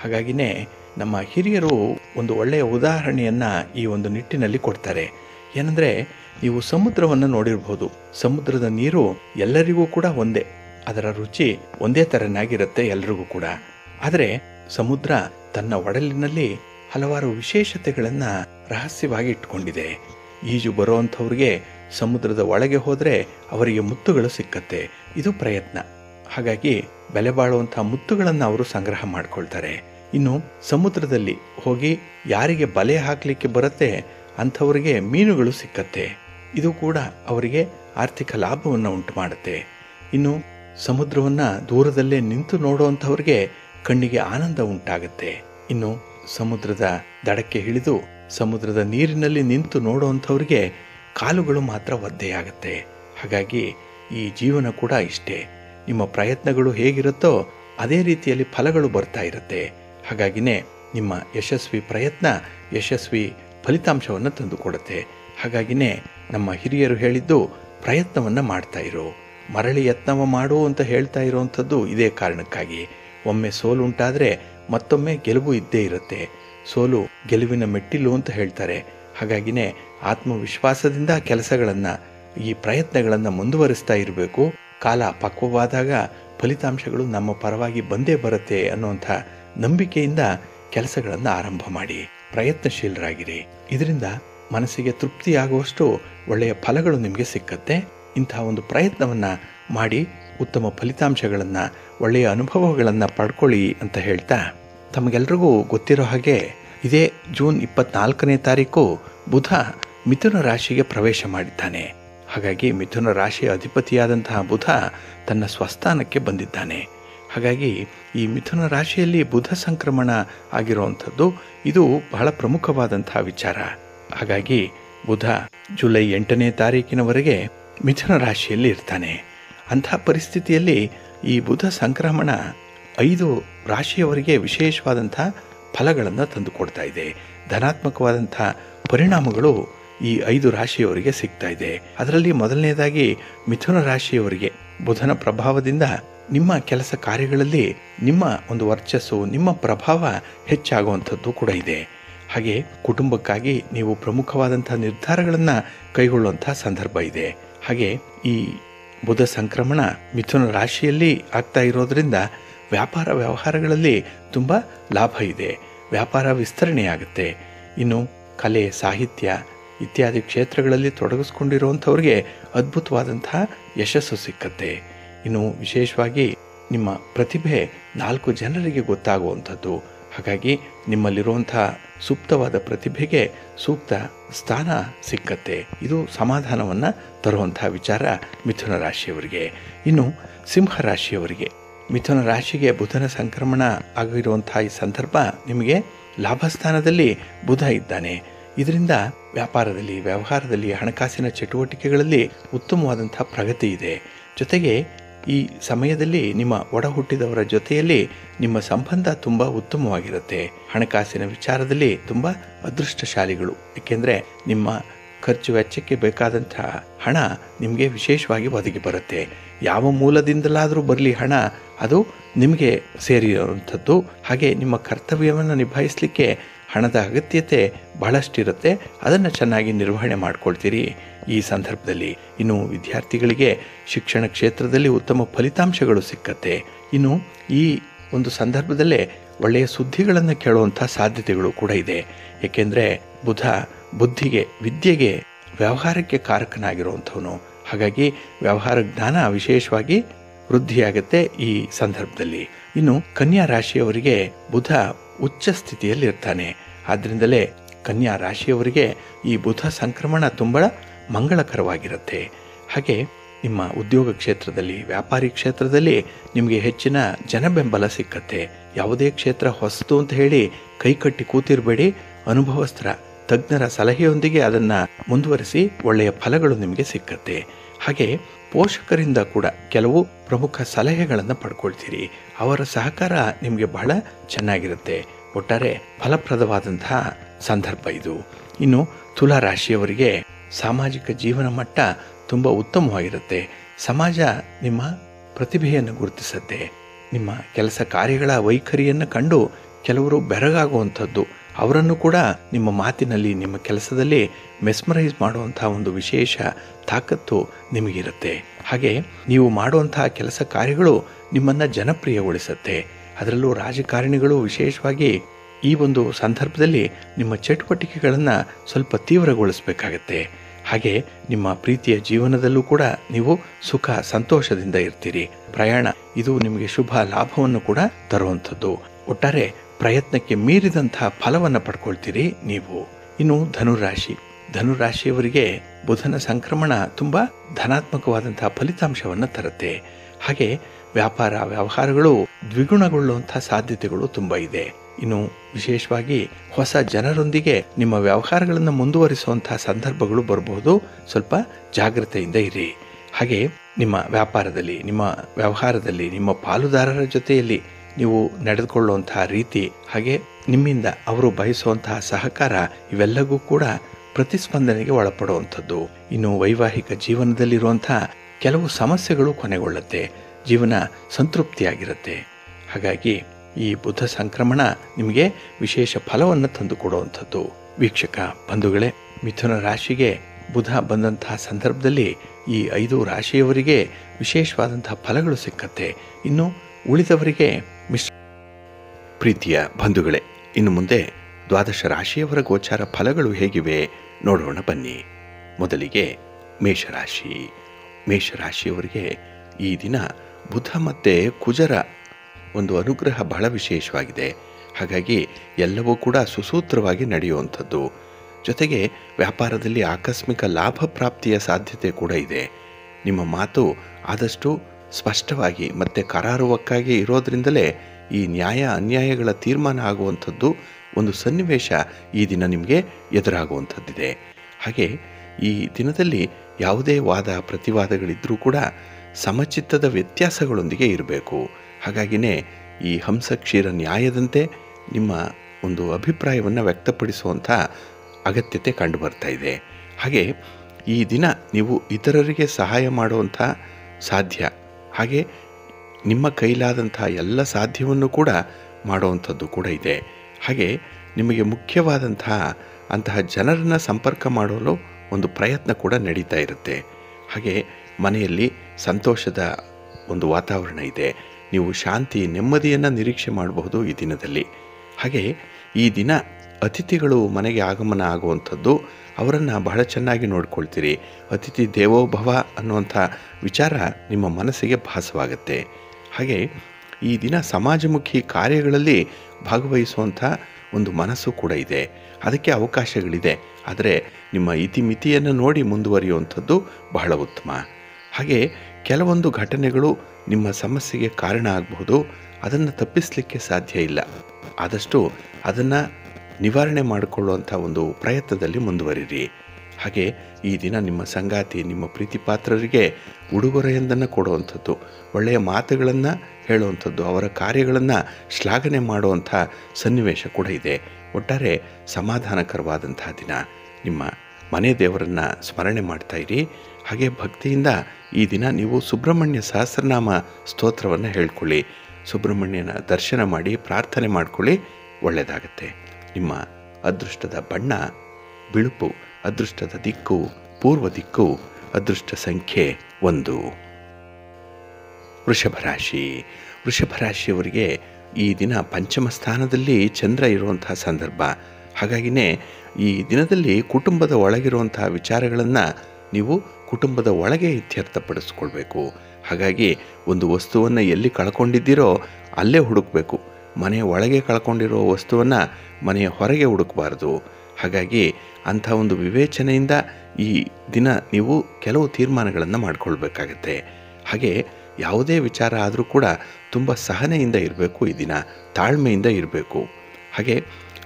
ಹಾಗಾಗಿನೇ ನಮ್ಮ ಹಿರಿಯರು ಒಂದು ಒಳ್ಳೆಯ ಉದಾಹರಣೆಯನ್ನು ಈ ಒಂದು ನಿಟ್ಟಿನಲ್ಲಿ ಕೊಡ್ತಾರೆ. ಏನಂದರೆ, ನೀವು ಸಮುದ್ರವನ್ನು ನೋಡಿರಬಹುದು ಸಮುದ್ರದ ನೀರು ಎಲ್ಲರಿಗೂ ಕೂಡ ಒಂದೇ. ಅದರ ರುಚಿ ಒಂದೇ ಥರನಾಗಿರುತ್ತೆ ಎಲ್ರಿಗೂ ಕೂಡ. ಆದರೆ, ಸಮುದ್ರ ತನ್ನ ಒಡಲಿನಲ್ಲಿ ಹಲವಾರು ವಿಶೇಷತೆಗಳನ್ನು ರಹಸ್ಯವಾಗಿ ಇಟ್ಕೊಂಡಿದೆ. ಈಜು ಬರುವಂಥವ್ರಿಗೆ ಸಮುದ್ರದ ಒಳಗೆ ಹೋದರೆ ಅವರಿಗೆ ಮುತ್ತುಗಳು ಸಿಕ್ಕತ್ತೆ. ಇದು ಪ್ರಯತ್ನ. ಹಾಗಾಗಿ ಬೆಲೆ ಬಾಳುವಂತಹ ಮುತ್ತುಗಳನ್ನು ಅವರು ಸಂಗ್ರಹ ಮಾಡ್ಕೊಳ್ತಾರೆ. ಇನ್ನು ಸಮುದ್ರದಲ್ಲಿ ಹೋಗಿ ಯಾರಿಗೆ ಬಲೆ ಹಾಕಲಿಕ್ಕೆ ಬರುತ್ತೆ ಅಂಥವರಿಗೆ ಮೀನುಗಳು ಸಿಕ್ಕತ್ತೆ. ಇದು ಕೂಡ ಅವರಿಗೆ ಆರ್ಥಿಕ ಲಾಭವನ್ನು ಉಂಟು ಮಾಡುತ್ತೆ ಇನ್ನು ಸಮುದ್ರವನ್ನು ದೂರದಲ್ಲೇ ನಿಂತು ನೋಡುವಂಥವ್ರಿಗೆ ಕಣ್ಣಿಗೆ ಆನಂದ ಉಂಟಾಗುತ್ತೆ. ಇನ್ನು ಸಮುದ್ರದ ದಡಕ್ಕೆ ಇಳಿದು ಸಮುದ್ರದ ನೀರಿನಲ್ಲಿ ನಿಂತು ನೋಡುವಂಥವ್ರಿಗೆ ಕಾಲುಗಳು ಮಾತ್ರ ಒದ್ದೆಯಾಗುತ್ತೆ. ಹಾಗಾಗಿ ಈ ಜೀವನ ಕೂಡ ಇಷ್ಟೇ. ನಿಮ್ಮ ಪ್ರಯತ್ನಗಳು ಹೇಗಿರುತ್ತೋ ಅದೇ ರೀತಿಯಲ್ಲಿ ಫಲಗಳು ಬರ್ತಾ ಇರುತ್ತೆ. ಹಾಗಾಗಿನೇ ನಿಮ್ಮ ಯಶಸ್ವಿ ಪ್ರಯತ್ನ ಯಶಸ್ವಿ ಫಲಿತಾಂಶವನ್ನು ತಂದುಕೊಡುತ್ತೆ. ಹಾಗಾಗಿನೇ ನಮ್ಮ ಹಿರಿಯರು ಹೇಳಿದ್ದು ಪ್ರಯತ್ನವನ್ನು ಮಾಡ್ತಾ ಇರು. ಮರಳಿ ಯತ್ನವ ಮಾಡು ಅಂತ ಹೇಳ್ತಾ ಇರುವಂಥದ್ದು ಇದೇ ಕಾರಣಕ್ಕಾಗಿ. ಒಮ್ಮೆ ಸೋಲು ಉಂಟಾದರೆ ಮತ್ತೊಮ್ಮೆ ಗೆಲುವು ಇದ್ದೇ ಇರುತ್ತೆ. ಸೋಲು ಗೆಲುವಿನ ಮೆಟ್ಟಿಲು ಅಂತ ಹೇಳ್ತಾರೆ. ಹಾಗಾಗಿನೇ ಆತ್ಮವಿಶ್ವಾಸದಿಂದ ಕೆಲಸಗಳನ್ನು, ಈ ಪ್ರಯತ್ನಗಳನ್ನು ಮುಂದುವರಿಸ್ತಾ ಇರಬೇಕು. ಕಾಲ ಪಕ್ವವಾದಾಗ ಫಲಿತಾಂಶಗಳು ನಮ್ಮ ಪರವಾಗಿ ಬಂದೇ ಬರುತ್ತೆ ಅನ್ನುವಂಥ ನಂಬಿಕೆಯಿಂದ ಕೆಲಸಗಳನ್ನು ಆರಂಭ ಮಾಡಿ. ಪ್ರಯತ್ನಶೀಲರಾಗಿರಿ. ಇದರಿಂದ ಮನಸ್ಸಿಗೆ ತೃಪ್ತಿಯಾಗುವಷ್ಟು ಒಳ್ಳೆಯ ಫಲಗಳು ನಿಮಗೆ ಸಿಕ್ಕತ್ತೆ. ಇಂತಹ ಒಂದು ಪ್ರಯತ್ನವನ್ನು ಮಾಡಿ ಉತ್ತಮ ಫಲಿತಾಂಶಗಳನ್ನು, ಒಳ್ಳೆಯ ಅನುಭವಗಳನ್ನು ಪಡ್ಕೊಳ್ಳಿ ಅಂತ ಹೇಳ್ತಾ ತಮಗೆಲ್ರಿಗೂ ಗೊತ್ತಿರೋ ಹಾಗೆ ಇದೇ ಜೂನ್ ಇಪ್ಪತ್ನಾಲ್ಕನೇ ತಾರೀಕು ಬುಧ ಮಿಥುನ ರಾಶಿಗೆ ಪ್ರವೇಶ ಮಾಡಿದ್ದಾನೆ. ಹಾಗಾಗಿ ಮಿಥುನ ರಾಶಿಯ ಅಧಿಪತಿಯಾದಂತಹ ಬುಧ ತನ್ನ ಸ್ವಸ್ಥಾನಕ್ಕೆ ಬಂದಿದ್ದಾನೆ. ಹಾಗಾಗಿ ಈ ಮಿಥುನ ರಾಶಿಯಲ್ಲಿ ಬುಧ ಸಂಕ್ರಮಣ ಆಗಿರುವಂಥದ್ದು ಇದು ಬಹಳ ಪ್ರಮುಖವಾದಂತಹ ವಿಚಾರ. ಹಾಗಾಗಿ ಬುಧ ಜುಲೈ ಎಂಟನೇ ತಾರೀಕಿನವರೆಗೆ ಮಿಥುನ ರಾಶಿಯಲ್ಲಿ ಇರ್ತಾನೆ. ಅಂತಹ ಪರಿಸ್ಥಿತಿಯಲ್ಲಿ ಈ ಬುಧ ಸಂಕ್ರಮಣ ಐದು ರಾಶಿಯವರಿಗೆ ವಿಶೇಷವಾದಂಥ ಫಲಗಳನ್ನು ತಂದುಕೊಡ್ತಾ ಇದೆ. ಧನಾತ್ಮಕವಾದಂಥ ಪರಿಣಾಮಗಳು ಈ ಐದು ರಾಶಿಯವರಿಗೆ ಸಿಗ್ತಾ ಇದೆ. ಅದರಲ್ಲಿ ಮೊದಲನೇದಾಗಿ ಮಿಥುನ ರಾಶಿಯವರಿಗೆ ಬುಧನ ಪ್ರಭಾವದಿಂದ ನಿಮ್ಮ ಕೆಲಸ ಕಾರ್ಯಗಳಲ್ಲಿ ನಿಮ್ಮ ಒಂದು ವರ್ಚಸ್ಸು, ನಿಮ್ಮ ಪ್ರಭಾವ ಹೆಚ್ಚಾಗುವಂಥದ್ದು ಕೂಡ ಇದೆ. ಹಾಗೆ ಕುಟುಂಬಕ್ಕಾಗಿ ನೀವು ಪ್ರಮುಖವಾದಂಥ ನಿರ್ಧಾರಗಳನ್ನು ಕೈಗೊಳ್ಳುವಂಥ ಸಂದರ್ಭ ಇದೆ. ಹಾಗೆ ಈ ಬುಧ ಸಂಕ್ರಮಣ ಮಿಥುನ ರಾಶಿಯಲ್ಲಿ ಆಗ್ತಾ ಇರೋದ್ರಿಂದ ವ್ಯಾಪಾರ ವ್ಯವಹಾರಗಳಲ್ಲಿ ತುಂಬ ಲಾಭ ಇದೆ. ವ್ಯಾಪಾರ ವಿಸ್ತರಣೆಯಾಗುತ್ತೆ. ಇನ್ನು ಕಲೆ, ಸಾಹಿತ್ಯ ಇತ್ಯಾದಿ ಕ್ಷೇತ್ರಗಳಲ್ಲಿ ತೊಡಗಿಸ್ಕೊಂಡಿರುವಂಥವ್ರಿಗೆ ಅದ್ಭುತವಾದಂತಹ ಯಶಸ್ಸು ಸಿಕ್ಕತ್ತೆ ಇನ್ನು ವಿಶೇಷವಾಗಿ ನಿಮ್ಮ ಪ್ರತಿಭೆ ನಾಲ್ಕು ಜನರಿಗೆ ಗೊತ್ತಾಗುವಂಥದ್ದು. ಹಾಗಾಗಿ ನಿಮ್ಮಲ್ಲಿರುವಂಥ ಸೂಕ್ತವಾದ ಪ್ರತಿಭೆಗೆ ಸೂಕ್ತ ಸ್ಥಾನ ಸಿಕ್ಕತ್ತೆ ಇದು ಸಮಾಧಾನವನ್ನು ತರುವಂಥ ವಿಚಾರ ಮಿಥುನ ರಾಶಿಯವರಿಗೆ. ಇನ್ನು ಸಿಂಹ ರಾಶಿಯವರಿಗೆ. ಮಿಥುನ ರಾಶಿಗೆ ಬುಧನ ಸಂಕ್ರಮಣ ಆಗಿರುವಂಥ ಈ ಸಂದರ್ಭ ನಿಮಗೆ ಲಾಭಸ್ಥಾನದಲ್ಲಿ ಬುಧ ಇದ್ದಾನೆ. ಇದರಿಂದ ವ್ಯಾಪಾರದಲ್ಲಿ, ವ್ಯವಹಾರದಲ್ಲಿ, ಹಣಕಾಸಿನ ಚಟುವಟಿಕೆಗಳಲ್ಲಿ ಉತ್ತಮವಾದಂಥ ಪ್ರಗತಿ ಇದೆ. ಜೊತೆಗೆ ಈ ಸಮಯದಲ್ಲಿ ನಿಮ್ಮ ಒಡ ಹುಟ್ಟಿದವರ ಜೊತೆಯಲ್ಲಿ ನಿಮ್ಮ ಸಂಬಂಧ ತುಂಬ ಉತ್ತಮವಾಗಿರುತ್ತೆ. ಹಣಕಾಸಿನ ವಿಚಾರದಲ್ಲಿ ತುಂಬ ಅದೃಷ್ಟಶಾಲಿಗಳು. ಏಕೆಂದರೆ ನಿಮ್ಮ ಖರ್ಚು ವೆಚ್ಚಕ್ಕೆ ಬೇಕಾದಂತಹ ಹಣ ನಿಮಗೆ ವಿಶೇಷವಾಗಿ ಒದಗಿ ಬರುತ್ತೆ. ಯಾವ ಮೂಲದಿಂದಲಾದರೂ ಬರಲಿ ಹಣ, ಅದು ನಿಮಗೆ ಸೇರಿರುವಂಥದ್ದು. ಹಾಗೆ ನಿಮ್ಮ ಕರ್ತವ್ಯವನ್ನು ನಿಭಾಯಿಸಲಿಕ್ಕೆ ಹಣದ ಅಗತ್ಯತೆ ಬಹಳಷ್ಟಿರುತ್ತೆ, ಅದನ್ನು ಚೆನ್ನಾಗಿ ನಿರ್ವಹಣೆ ಮಾಡ್ಕೊಳ್ತೀರಿ. ಈ ಸಂದರ್ಭದಲ್ಲಿ ಇನ್ನು ವಿದ್ಯಾರ್ಥಿಗಳಿಗೆ ಶಿಕ್ಷಣ ಕ್ಷೇತ್ರದಲ್ಲಿ ಉತ್ತಮ ಫಲಿತಾಂಶಗಳು ಸಿಕ್ಕತ್ತೆ. ಇನ್ನು ಈ ಒಂದು ಸಂದರ್ಭದಲ್ಲೇ ಒಳ್ಳೆಯ ಸುದ್ದಿಗಳನ್ನು ಕೇಳುವಂಥ ಸಾಧ್ಯತೆಗಳು ಕೂಡ ಇದೆ. ಏಕೆಂದರೆ ಬುಧ, ಬುದ್ಧಿಗೆ, ವಿದ್ಯೆಗೆ ವ್ಯವಹಾರಕ್ಕೆ ಕಾರಕನಾಗಿರುವಂಥವನು. ಹಾಗಾಗಿ ವ್ಯವಹಾರ ಜ್ಞಾನ ವಿಶೇಷವಾಗಿ ವೃದ್ಧಿಯಾಗುತ್ತೆ ಈ ಸಂದರ್ಭದಲ್ಲಿ. ಇನ್ನು ಕನ್ಯಾ ರಾಶಿಯವರಿಗೆ ಬುಧ ಉಚ್ಚ ಸ್ಥಿತಿಯಲ್ಲಿ ಇರ್ತಾನೆ ಆದ್ದರಿಂದಲೇ ಕನ್ಯಾ ರಾಶಿಯವರಿಗೆ ಈ ಬುಧ ಸಂಕ್ರಮಣ ತುಂಬ ಮಂಗಳಕರವಾಗಿರುತ್ತೆ. ಹಾಗೆ ನಿಮ್ಮ ಉದ್ಯೋಗ ಕ್ಷೇತ್ರದಲ್ಲಿ, ವ್ಯಾಪಾರಿ ಕ್ಷೇತ್ರದಲ್ಲಿ ನಿಮಗೆ ಹೆಚ್ಚಿನ ಜನಬೆಂಬಲ ಸಿಕ್ಕತ್ತೆ. ಯಾವುದೇ ಕ್ಷೇತ್ರ ಹೊಸತು ಅಂತ ಹೇಳಿ ಕೈಕಟ್ಟಿ ಕೂತಿರಬೇಡಿ. ಅನುಭವಸ್ಥರ, ತಜ್ಞರ ಸಲಹೆಯೊಂದಿಗೆ ಅದನ್ನು ಮುಂದುವರಿಸಿ ಒಳ್ಳೆಯ ಫಲಗಳು ನಿಮಗೆ ಸಿಕ್ಕತ್ತೆ. ಹಾಗೆ ಪೋಷಕರಿಂದ ಕೂಡ ಕೆಲವು ಪ್ರಮುಖ ಸಲಹೆಗಳನ್ನು ಪಡ್ಕೊಳ್ತೀರಿ. ಅವರ ಸಹಕಾರ ನಿಮಗೆ ಬಹಳ ಚೆನ್ನಾಗಿರುತ್ತೆ. ಒಟ್ಟಾರೆ ಫಲಪ್ರದವಾದಂತಹ ಸಂದರ್ಭ ಇದು. ಇನ್ನು ತುಲಾ ರಾಶಿಯವರಿಗೆ ಸಾಮಾಜಿಕ ಜೀವನ ಮಟ್ಟ ತುಂಬ ಉತ್ತಮವಾಗಿರುತ್ತೆ. ಸಮಾಜ ನಿಮ್ಮ ಪ್ರತಿಭೆಯನ್ನು ಗುರುತಿಸುತ್ತೆ. ನಿಮ್ಮ ಕೆಲಸ ಕಾರ್ಯಗಳ ವೈಖರಿಯನ್ನು ಕಂಡು ಕೆಲವರು ಬೆರಗಾಗುವಂಥದ್ದು. ಅವರನ್ನು ಕೂಡ ನಿಮ್ಮ ಮಾತಿನಲ್ಲಿ, ನಿಮ್ಮ ಕೆಲಸದಲ್ಲಿ ಮೆಸ್ಮರೈಸ್ ಮಾಡುವಂಥ ಒಂದು ವಿಶೇಷ ತಾಕತ್ತು ನಿಮಗಿರುತ್ತೆ. ಹಾಗೆ ನೀವು ಮಾಡುವಂತಹ ಕೆಲಸ ಕಾರ್ಯಗಳು ನಿಮ್ಮನ್ನು ಜನಪ್ರಿಯಗೊಳಿಸುತ್ತೆ. ಅದರಲ್ಲೂ ರಾಜಕಾರಣಿಗಳು ವಿಶೇಷವಾಗಿ ಈ ಒಂದು ಸಂದರ್ಭದಲ್ಲಿ ನಿಮ್ಮ ಚಟುವಟಿಕೆಗಳನ್ನು ಸ್ವಲ್ಪ ತೀವ್ರಗೊಳಿಸಬೇಕಾಗತ್ತೆ. ಹಾಗೆ ನಿಮ್ಮ ಪ್ರೀತಿಯ ಜೀವನದಲ್ಲೂ ಕೂಡ ನೀವು ಸುಖ, ಸಂತೋಷದಿಂದ ಇರ್ತೀರಿ. ಪ್ರಯಾಣ, ಇದು ನಿಮಗೆ ಶುಭ, ಲಾಭವನ್ನು ಕೂಡ ತರುವಂಥದ್ದು. ಒಟ್ಟಾರೆ ಪ್ರಯತ್ನಕ್ಕೆ ಮೀರಿದಂತಹ ಫಲವನ್ನು ಪಡ್ಕೊಳ್ತೀರಿ ನೀವು. ಇನ್ನು ಧನುರಾಶಿ. ಧನುರಾಶಿಯವರಿಗೆ ಬುಧನ ಸಂಕ್ರಮಣ ತುಂಬ ಧನಾತ್ಮಕವಾದಂತಹ ಫಲಿತಾಂಶವನ್ನು ತರುತ್ತೆ. ಹಾಗೆ ವ್ಯಾಪಾರ, ವ್ಯವಹಾರಗಳು ದ್ವಿಗುಣಗೊಳ್ಳುವಂತಹ ಸಾಧ್ಯತೆಗಳು ತುಂಬ ಇದೆ. ಇನ್ನು ವಿಶೇಷವಾಗಿ ಹೊಸ ಜನರೊಂದಿಗೆ ನಿಮ್ಮ ವ್ಯವಹಾರಗಳನ್ನು ಮುಂದುವರಿಸುವಂತಹ ಸಂದರ್ಭಗಳು ಬರಬಹುದು. ಸ್ವಲ್ಪ ಜಾಗ್ರತೆಯಿಂದ ಇರಿ. ಹಾಗೆ ನಿಮ್ಮ ವ್ಯಾಪಾರದಲ್ಲಿ, ನಿಮ್ಮ ವ್ಯವಹಾರದಲ್ಲಿ, ನಿಮ್ಮ ಪಾಲುದಾರರ ಜೊತೆಯಲ್ಲಿ ನೀವು ನಡೆದುಕೊಳ್ಳುವಂತಹ ರೀತಿ, ಹಾಗೆ ನಿಮ್ಮಿಂದ ಅವರು ಬಯಸುವಂತಹ ಸಹಕಾರ ಇವೆಲ್ಲವೂ ಕೂಡ ಪ್ರತಿಸ್ಪಂದನೆಗೆ ಒಳಪಡುವಂಥದ್ದು. ಇನ್ನು ವೈವಾಹಿಕ ಜೀವನದಲ್ಲಿರುವಂತಹ ಕೆಲವು ಸಮಸ್ಯೆಗಳು ಕೊನೆಗೊಳ್ಳುತ್ತೆ. ಜೀವನ ಸಂತೃಪ್ತಿಯಾಗಿರುತ್ತೆ. ಹಾಗಾಗಿ ಈ ಬುದ್ಧ ಸಂಕ್ರಮಣ ನಿಮಗೆ ವಿಶೇಷ ಫಲವನ್ನು ತಂದುಕೊಡುವಂಥದ್ದು ವೀಕ್ಷಕ ಬಂಧುಗಳೇ, ಮಿಥುನ ರಾಶಿಗೆ ಬುಧ ಬಂದಂತಹ ಸಂದರ್ಭದಲ್ಲಿ ಈ ಐದು ರಾಶಿಯವರಿಗೆ ವಿಶೇಷವಾದಂತಹ ಫಲಗಳು ಸಿಕ್ಕತ್ತೆ ಇನ್ನು ಉಳಿದವರಿಗೆ ಮಿಶ್ರ ಪ್ರೀತಿಯ ಬಂಧುಗಳೇ, ಇನ್ನು ಮುಂದೆ ದ್ವಾದಶ ರಾಶಿಯವರ ಗೋಚಾರ ಫಲಗಳು ಹೇಗಿವೆ ನೋಡೋಣ ಬನ್ನಿ. ಮೊದಲಿಗೆ ಮೇಷರಾಶಿ. ಮೇಷರಾಶಿಯವರಿಗೆ ಈ ದಿನ ಬುಧ ಮತ್ತು ಕುಜರ ಒಂದು ಅನುಗ್ರಹ ಬಹಳ ವಿಶೇಷವಾಗಿದೆ. ಹಾಗಾಗಿ ಎಲ್ಲವೂ ಕೂಡ ಸುಸೂತ್ರವಾಗಿ ನಡೆಯುವಂಥದ್ದು. ಜೊತೆಗೆ ವ್ಯಾಪಾರದಲ್ಲಿ ಆಕಸ್ಮಿಕ ಲಾಭ ಪ್ರಾಪ್ತಿಯ ಸಾಧ್ಯತೆ ಕೂಡ ಇದೆ. ನಿಮ್ಮ ಮಾತು ಆದಷ್ಟು ಸ್ಪಷ್ಟವಾಗಿ ಮತ್ತು ಕರಾರುವಕ್ಕಾಗಿ ಇರೋದ್ರಿಂದಲೇ ಈ ನ್ಯಾಯ ಅನ್ಯಾಯಗಳ ತೀರ್ಮಾನ ಆಗುವಂಥದ್ದು ಒಂದು ಸನ್ನಿವೇಶ ಈ ದಿನ ನಿಮಗೆ ಎದುರಾಗುವಂಥದ್ದಿದೆ. ಹಾಗೆ ಈ ದಿನದಲ್ಲಿ ಯಾವುದೇ ವಾದ ಪ್ರತಿವಾದಗಳಿದ್ದರೂ ಕೂಡ ಸಮಚಿತ್ತದ ವ್ಯತ್ಯಾಸಗಳೊಂದಿಗೆ ಇರಬೇಕು. ಹಾಗಾಗಿನೇ ಈ ಹಂಸಕ್ಷೀರ ನ್ಯಾಯದಂತೆ ನಿಮ್ಮ ಒಂದು ಅಭಿಪ್ರಾಯವನ್ನು ವ್ಯಕ್ತಪಡಿಸುವಂಥ ಅಗತ್ಯತೆ ಕಂಡುಬರ್ತಾ ಇದೆ. ಹಾಗೆ ಈ ದಿನ ನೀವು ಇತರರಿಗೆ ಸಹಾಯ ಮಾಡುವಂಥ ಸಾಧ್ಯ. ಹಾಗೆ ನಿಮ್ಮ ಕೈಲಾದಂಥ ಎಲ್ಲ ಸಾಧ್ಯವನ್ನು ಕೂಡ ಮಾಡುವಂಥದ್ದು ಕೂಡ ಇದೆ. ಹಾಗೆ ನಿಮಗೆ ಮುಖ್ಯವಾದಂತಹ ಅಂತಹ ಜನರನ್ನು ಸಂಪರ್ಕ ಮಾಡಲು ಒಂದು ಪ್ರಯತ್ನ ಕೂಡ ನಡೀತಾ ಇರುತ್ತೆ. ಹಾಗೆ ಮನೆಯಲ್ಲಿ ಸಂತೋಷದ ಒಂದು ವಾತಾವರಣ ಇದೆ. ನೀವು ಶಾಂತಿ, ನೆಮ್ಮದಿಯನ್ನು ನಿರೀಕ್ಷೆ ಮಾಡಬಹುದು ಈ ದಿನದಲ್ಲಿ. ಹಾಗೆ ಈ ದಿನ ಅತಿಥಿಗಳು ಮನೆಗೆ ಆಗಮನ ಆಗುವಂಥದ್ದು ಅವರನ್ನು ಬಹಳ ಚೆನ್ನಾಗಿ ನೋಡ್ಕೊಳ್ತೀರಿ. ಅತಿಥಿ ದೇವೋಭವ ಅನ್ನುವಂಥ ವಿಚಾರ ನಿಮ್ಮ ಮನಸ್ಸಿಗೆ ಭಾಸವಾಗುತ್ತೆ. ಹಾಗೆ ಈ ದಿನ ಸಮಾಜಮುಖಿ ಕಾರ್ಯಗಳಲ್ಲಿ ಭಾಗವಹಿಸುವಂಥ ಒಂದು ಮನಸ್ಸು ಕೂಡ ಇದೆ. ಅದಕ್ಕೆ ಅವಕಾಶಗಳಿದೆ. ಆದರೆ ನಿಮ್ಮ ಇತಿಮಿತಿಯನ್ನು ನೋಡಿ ಮುಂದುವರಿಯುವಂಥದ್ದು ಬಹಳ ಉತ್ತಮ. ಹಾಗೆ ಕೆಲವೊಂದು ಘಟನೆಗಳು ನಿಮ್ಮ ಸಮಸ್ಯೆಗೆ ಕಾರಣ ಆಗಬಹುದು, ಅದನ್ನು ತಪ್ಪಿಸಲಿಕ್ಕೆ ಸಾಧ್ಯ ಇಲ್ಲ. ಆದಷ್ಟು ಅದನ್ನು ನಿವಾರಣೆ ಮಾಡಿಕೊಳ್ಳುವಂಥ ಒಂದು ಪ್ರಯತ್ನದಲ್ಲಿ ಮುಂದುವರಿರಿ. ಹಾಗೆ ಈ ದಿನ ನಿಮ್ಮ ಸಂಗಾತಿ, ನಿಮ್ಮ ಪ್ರೀತಿ ಪಾತ್ರರಿಗೆ ಉಡುಗೊರೆಯೊಂದನ್ನು ಕೊಡುವಂಥದ್ದು, ಒಳ್ಳೆಯ ಮಾತುಗಳನ್ನು ಹೇಳುವಂಥದ್ದು, ಅವರ ಕಾರ್ಯಗಳನ್ನು ಶ್ಲಾಘನೆ ಮಾಡುವಂಥ ಸನ್ನಿವೇಶ ಕೂಡ ಇದೆ. ಒಟ್ಟಾರೆ ಸಮಾಧಾನಕರವಾದಂತಹ ದಿನ. ನಿಮ್ಮ ಮನೆ ದೇವರನ್ನು ಸ್ಮರಣೆ ಮಾಡ್ತಾ ಇರಿ. ಹಾಗೆ ಭಕ್ತಿಯಿಂದ ಈ ದಿನ ನೀವು ಸುಬ್ರಹ್ಮಣ್ಯ ಸಹಸ್ರನಾಮ ಸ್ತೋತ್ರವನ್ನು ಹೇಳ್ಕೊಳ್ಳಿ. ಸುಬ್ರಹ್ಮಣ್ಯನ ದರ್ಶನ ಮಾಡಿ, ಪ್ರಾರ್ಥನೆ ಮಾಡಿಕೊಳ್ಳಿ. ಒಳ್ಳೆಯದಾಗತ್ತೆ. ನಿಮ್ಮ ಅದೃಷ್ಟದ ಬಣ್ಣ, ಬಿಳುಪು, ಅದೃಷ್ಟದ ದಿಕ್ಕು, ಪೂರ್ವ ದಿಕ್ಕು, ಅದೃಷ್ಟ ಸಂಖ್ಯೆ ಒಂದು. ವೃಷಭ ರಾಶಿ. ವೃಷಭ ರಾಶಿಯವರಿಗೆ ಈ ದಿನ ಪಂಚಮ ಸ್ಥಾನದಲ್ಲಿ ಚಂದ್ರ ಇರುವಂತಹ ಸಂದರ್ಭ. ಹಾಗಾಗಿನೇ ಈ ದಿನದಲ್ಲಿ ಕುಟುಂಬದ ಒಳಗಿರುವಂತಹ ವಿಚಾರಗಳನ್ನು ನೀವು ಕುಟುಂಬದ ಒಳಗೆ ಇತ್ಯರ್ಥಪಡಿಸ್ಕೊಳ್ಬೇಕು. ಹಾಗಾಗಿ ಒಂದು ವಸ್ತುವನ್ನು ಎಲ್ಲಿ ಕಳ್ಕೊಂಡಿದ್ದೀರೋ ಅಲ್ಲೇ ಹುಡುಕಬೇಕು. ಮನೆಯ ಒಳಗೆ ಕಳ್ಕೊಂಡಿರೋ ವಸ್ತುವನ್ನು ಮನೆಯ ಹೊರಗೆ ಹುಡುಕಬಾರ್ದು. ಹಾಗಾಗಿ ಅಂಥ ಒಂದು ವಿವೇಚನೆಯಿಂದ ಈ ದಿನ ನೀವು ಕೆಲವು ತೀರ್ಮಾನಗಳನ್ನು ಮಾಡಿಕೊಳ್ಬೇಕಾಗತ್ತೆ. ಹಾಗೆ ಯಾವುದೇ ವಿಚಾರ ಆದರೂ ಕೂಡ ತುಂಬ ಸಹನೆಯಿಂದ ಇರಬೇಕು ಈ ದಿನ, ತಾಳ್ಮೆಯಿಂದ ಇರಬೇಕು. ಹಾಗೆ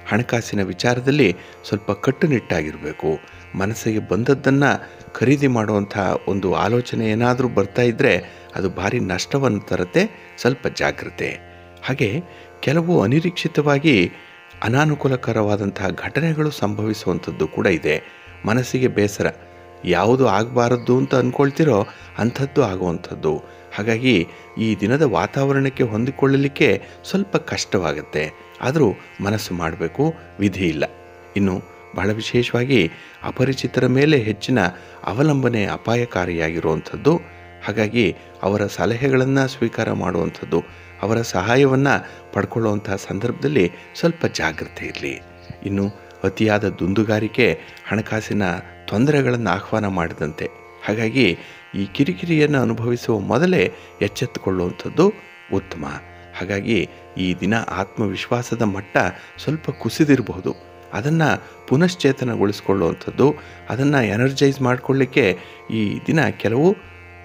ಹಣಕಾಸಿನ ವಿಚಾರದಲ್ಲಿ ಸ್ವಲ್ಪ ಕಟ್ಟುನಿಟ್ಟಾಗಿರಬೇಕು. ಮನಸ್ಸಿಗೆ ಬಂದದ್ದನ್ನು ಖರೀದಿ ಮಾಡುವಂಥ ಒಂದು ಆಲೋಚನೆ ಏನಾದರೂ ಬರ್ತಾ ಇದ್ದರೆ ಅದು ಭಾರಿ ನಷ್ಟವನ್ನು ತರುತ್ತೆ, ಸ್ವಲ್ಪ ಜಾಗ್ರತೆ. ಹಾಗೆ ಕೆಲವು ಅನಿರೀಕ್ಷಿತವಾಗಿ ಅನಾನುಕೂಲಕರವಾದಂತಹ ಘಟನೆಗಳು ಸಂಭವಿಸುವಂಥದ್ದು ಕೂಡ ಇದೆ. ಮನಸ್ಸಿಗೆ ಬೇಸರ. ಯಾವುದು ಆಗಬಾರದು ಅಂತ ಅಂದ್ಕೊಳ್ತಿರೋ ಅಂಥದ್ದು ಆಗುವಂಥದ್ದು. ಹಾಗಾಗಿ ಈ ದಿನದ ವಾತಾವರಣಕ್ಕೆ ಹೊಂದಿಕೊಳ್ಳಲಿಕ್ಕೆ ಸ್ವಲ್ಪ ಕಷ್ಟವಾಗುತ್ತೆ. ಆದರೂ ಮನಸ್ಸು ಮಾಡಬೇಕು, ವಿಧಿ ಇಲ್ಲ. ಇನ್ನು ಬಹಳ ವಿಶೇಷವಾಗಿ ಅಪರಿಚಿತರ ಮೇಲೆ ಹೆಚ್ಚಿನ ಅವಲಂಬನೆ ಅಪಾಯಕಾರಿಯಾಗಿರುವಂಥದ್ದು. ಹಾಗಾಗಿ ಅವರ ಸಲಹೆಗಳನ್ನು ಸ್ವೀಕಾರ ಮಾಡುವಂಥದ್ದು, ಅವರ ಸಹಾಯವನ್ನು ಪಡ್ಕೊಳ್ಳುವಂತಹ ಸಂದರ್ಭದಲ್ಲಿ ಸ್ವಲ್ಪ ಜಾಗ್ರತೆ ಇರಲಿ. ಇನ್ನು ಅತಿಯಾದ ದುಂದುಗಾರಿಕೆ ಹಣಕಾಸಿನ ತೊಂದರೆಗಳನ್ನು ಆಹ್ವಾನ ಮಾಡಿದಂತೆ. ಹಾಗಾಗಿ ಈ ಕಿರಿಕಿರಿಯನ್ನು ಅನುಭವಿಸುವ ಮೊದಲೇ ಎಚ್ಚೆತ್ತುಕೊಳ್ಳುವಂಥದ್ದು ಉತ್ತಮ. ಹಾಗಾಗಿ ಈ ದಿನ ಆತ್ಮವಿಶ್ವಾಸದ ಮಟ್ಟ ಸ್ವಲ್ಪ ಕುಸಿದಿರಬಹುದು. ಅದನ್ನು ಪುನಶ್ಚೇತನಗೊಳಿಸ್ಕೊಳ್ಳುವಂಥದ್ದು, ಅದನ್ನು ಎನರ್ಜೈಸ್ ಮಾಡಿಕೊಳ್ಳಿಕ್ಕೆ ಈ ದಿನ ಕೆಲವು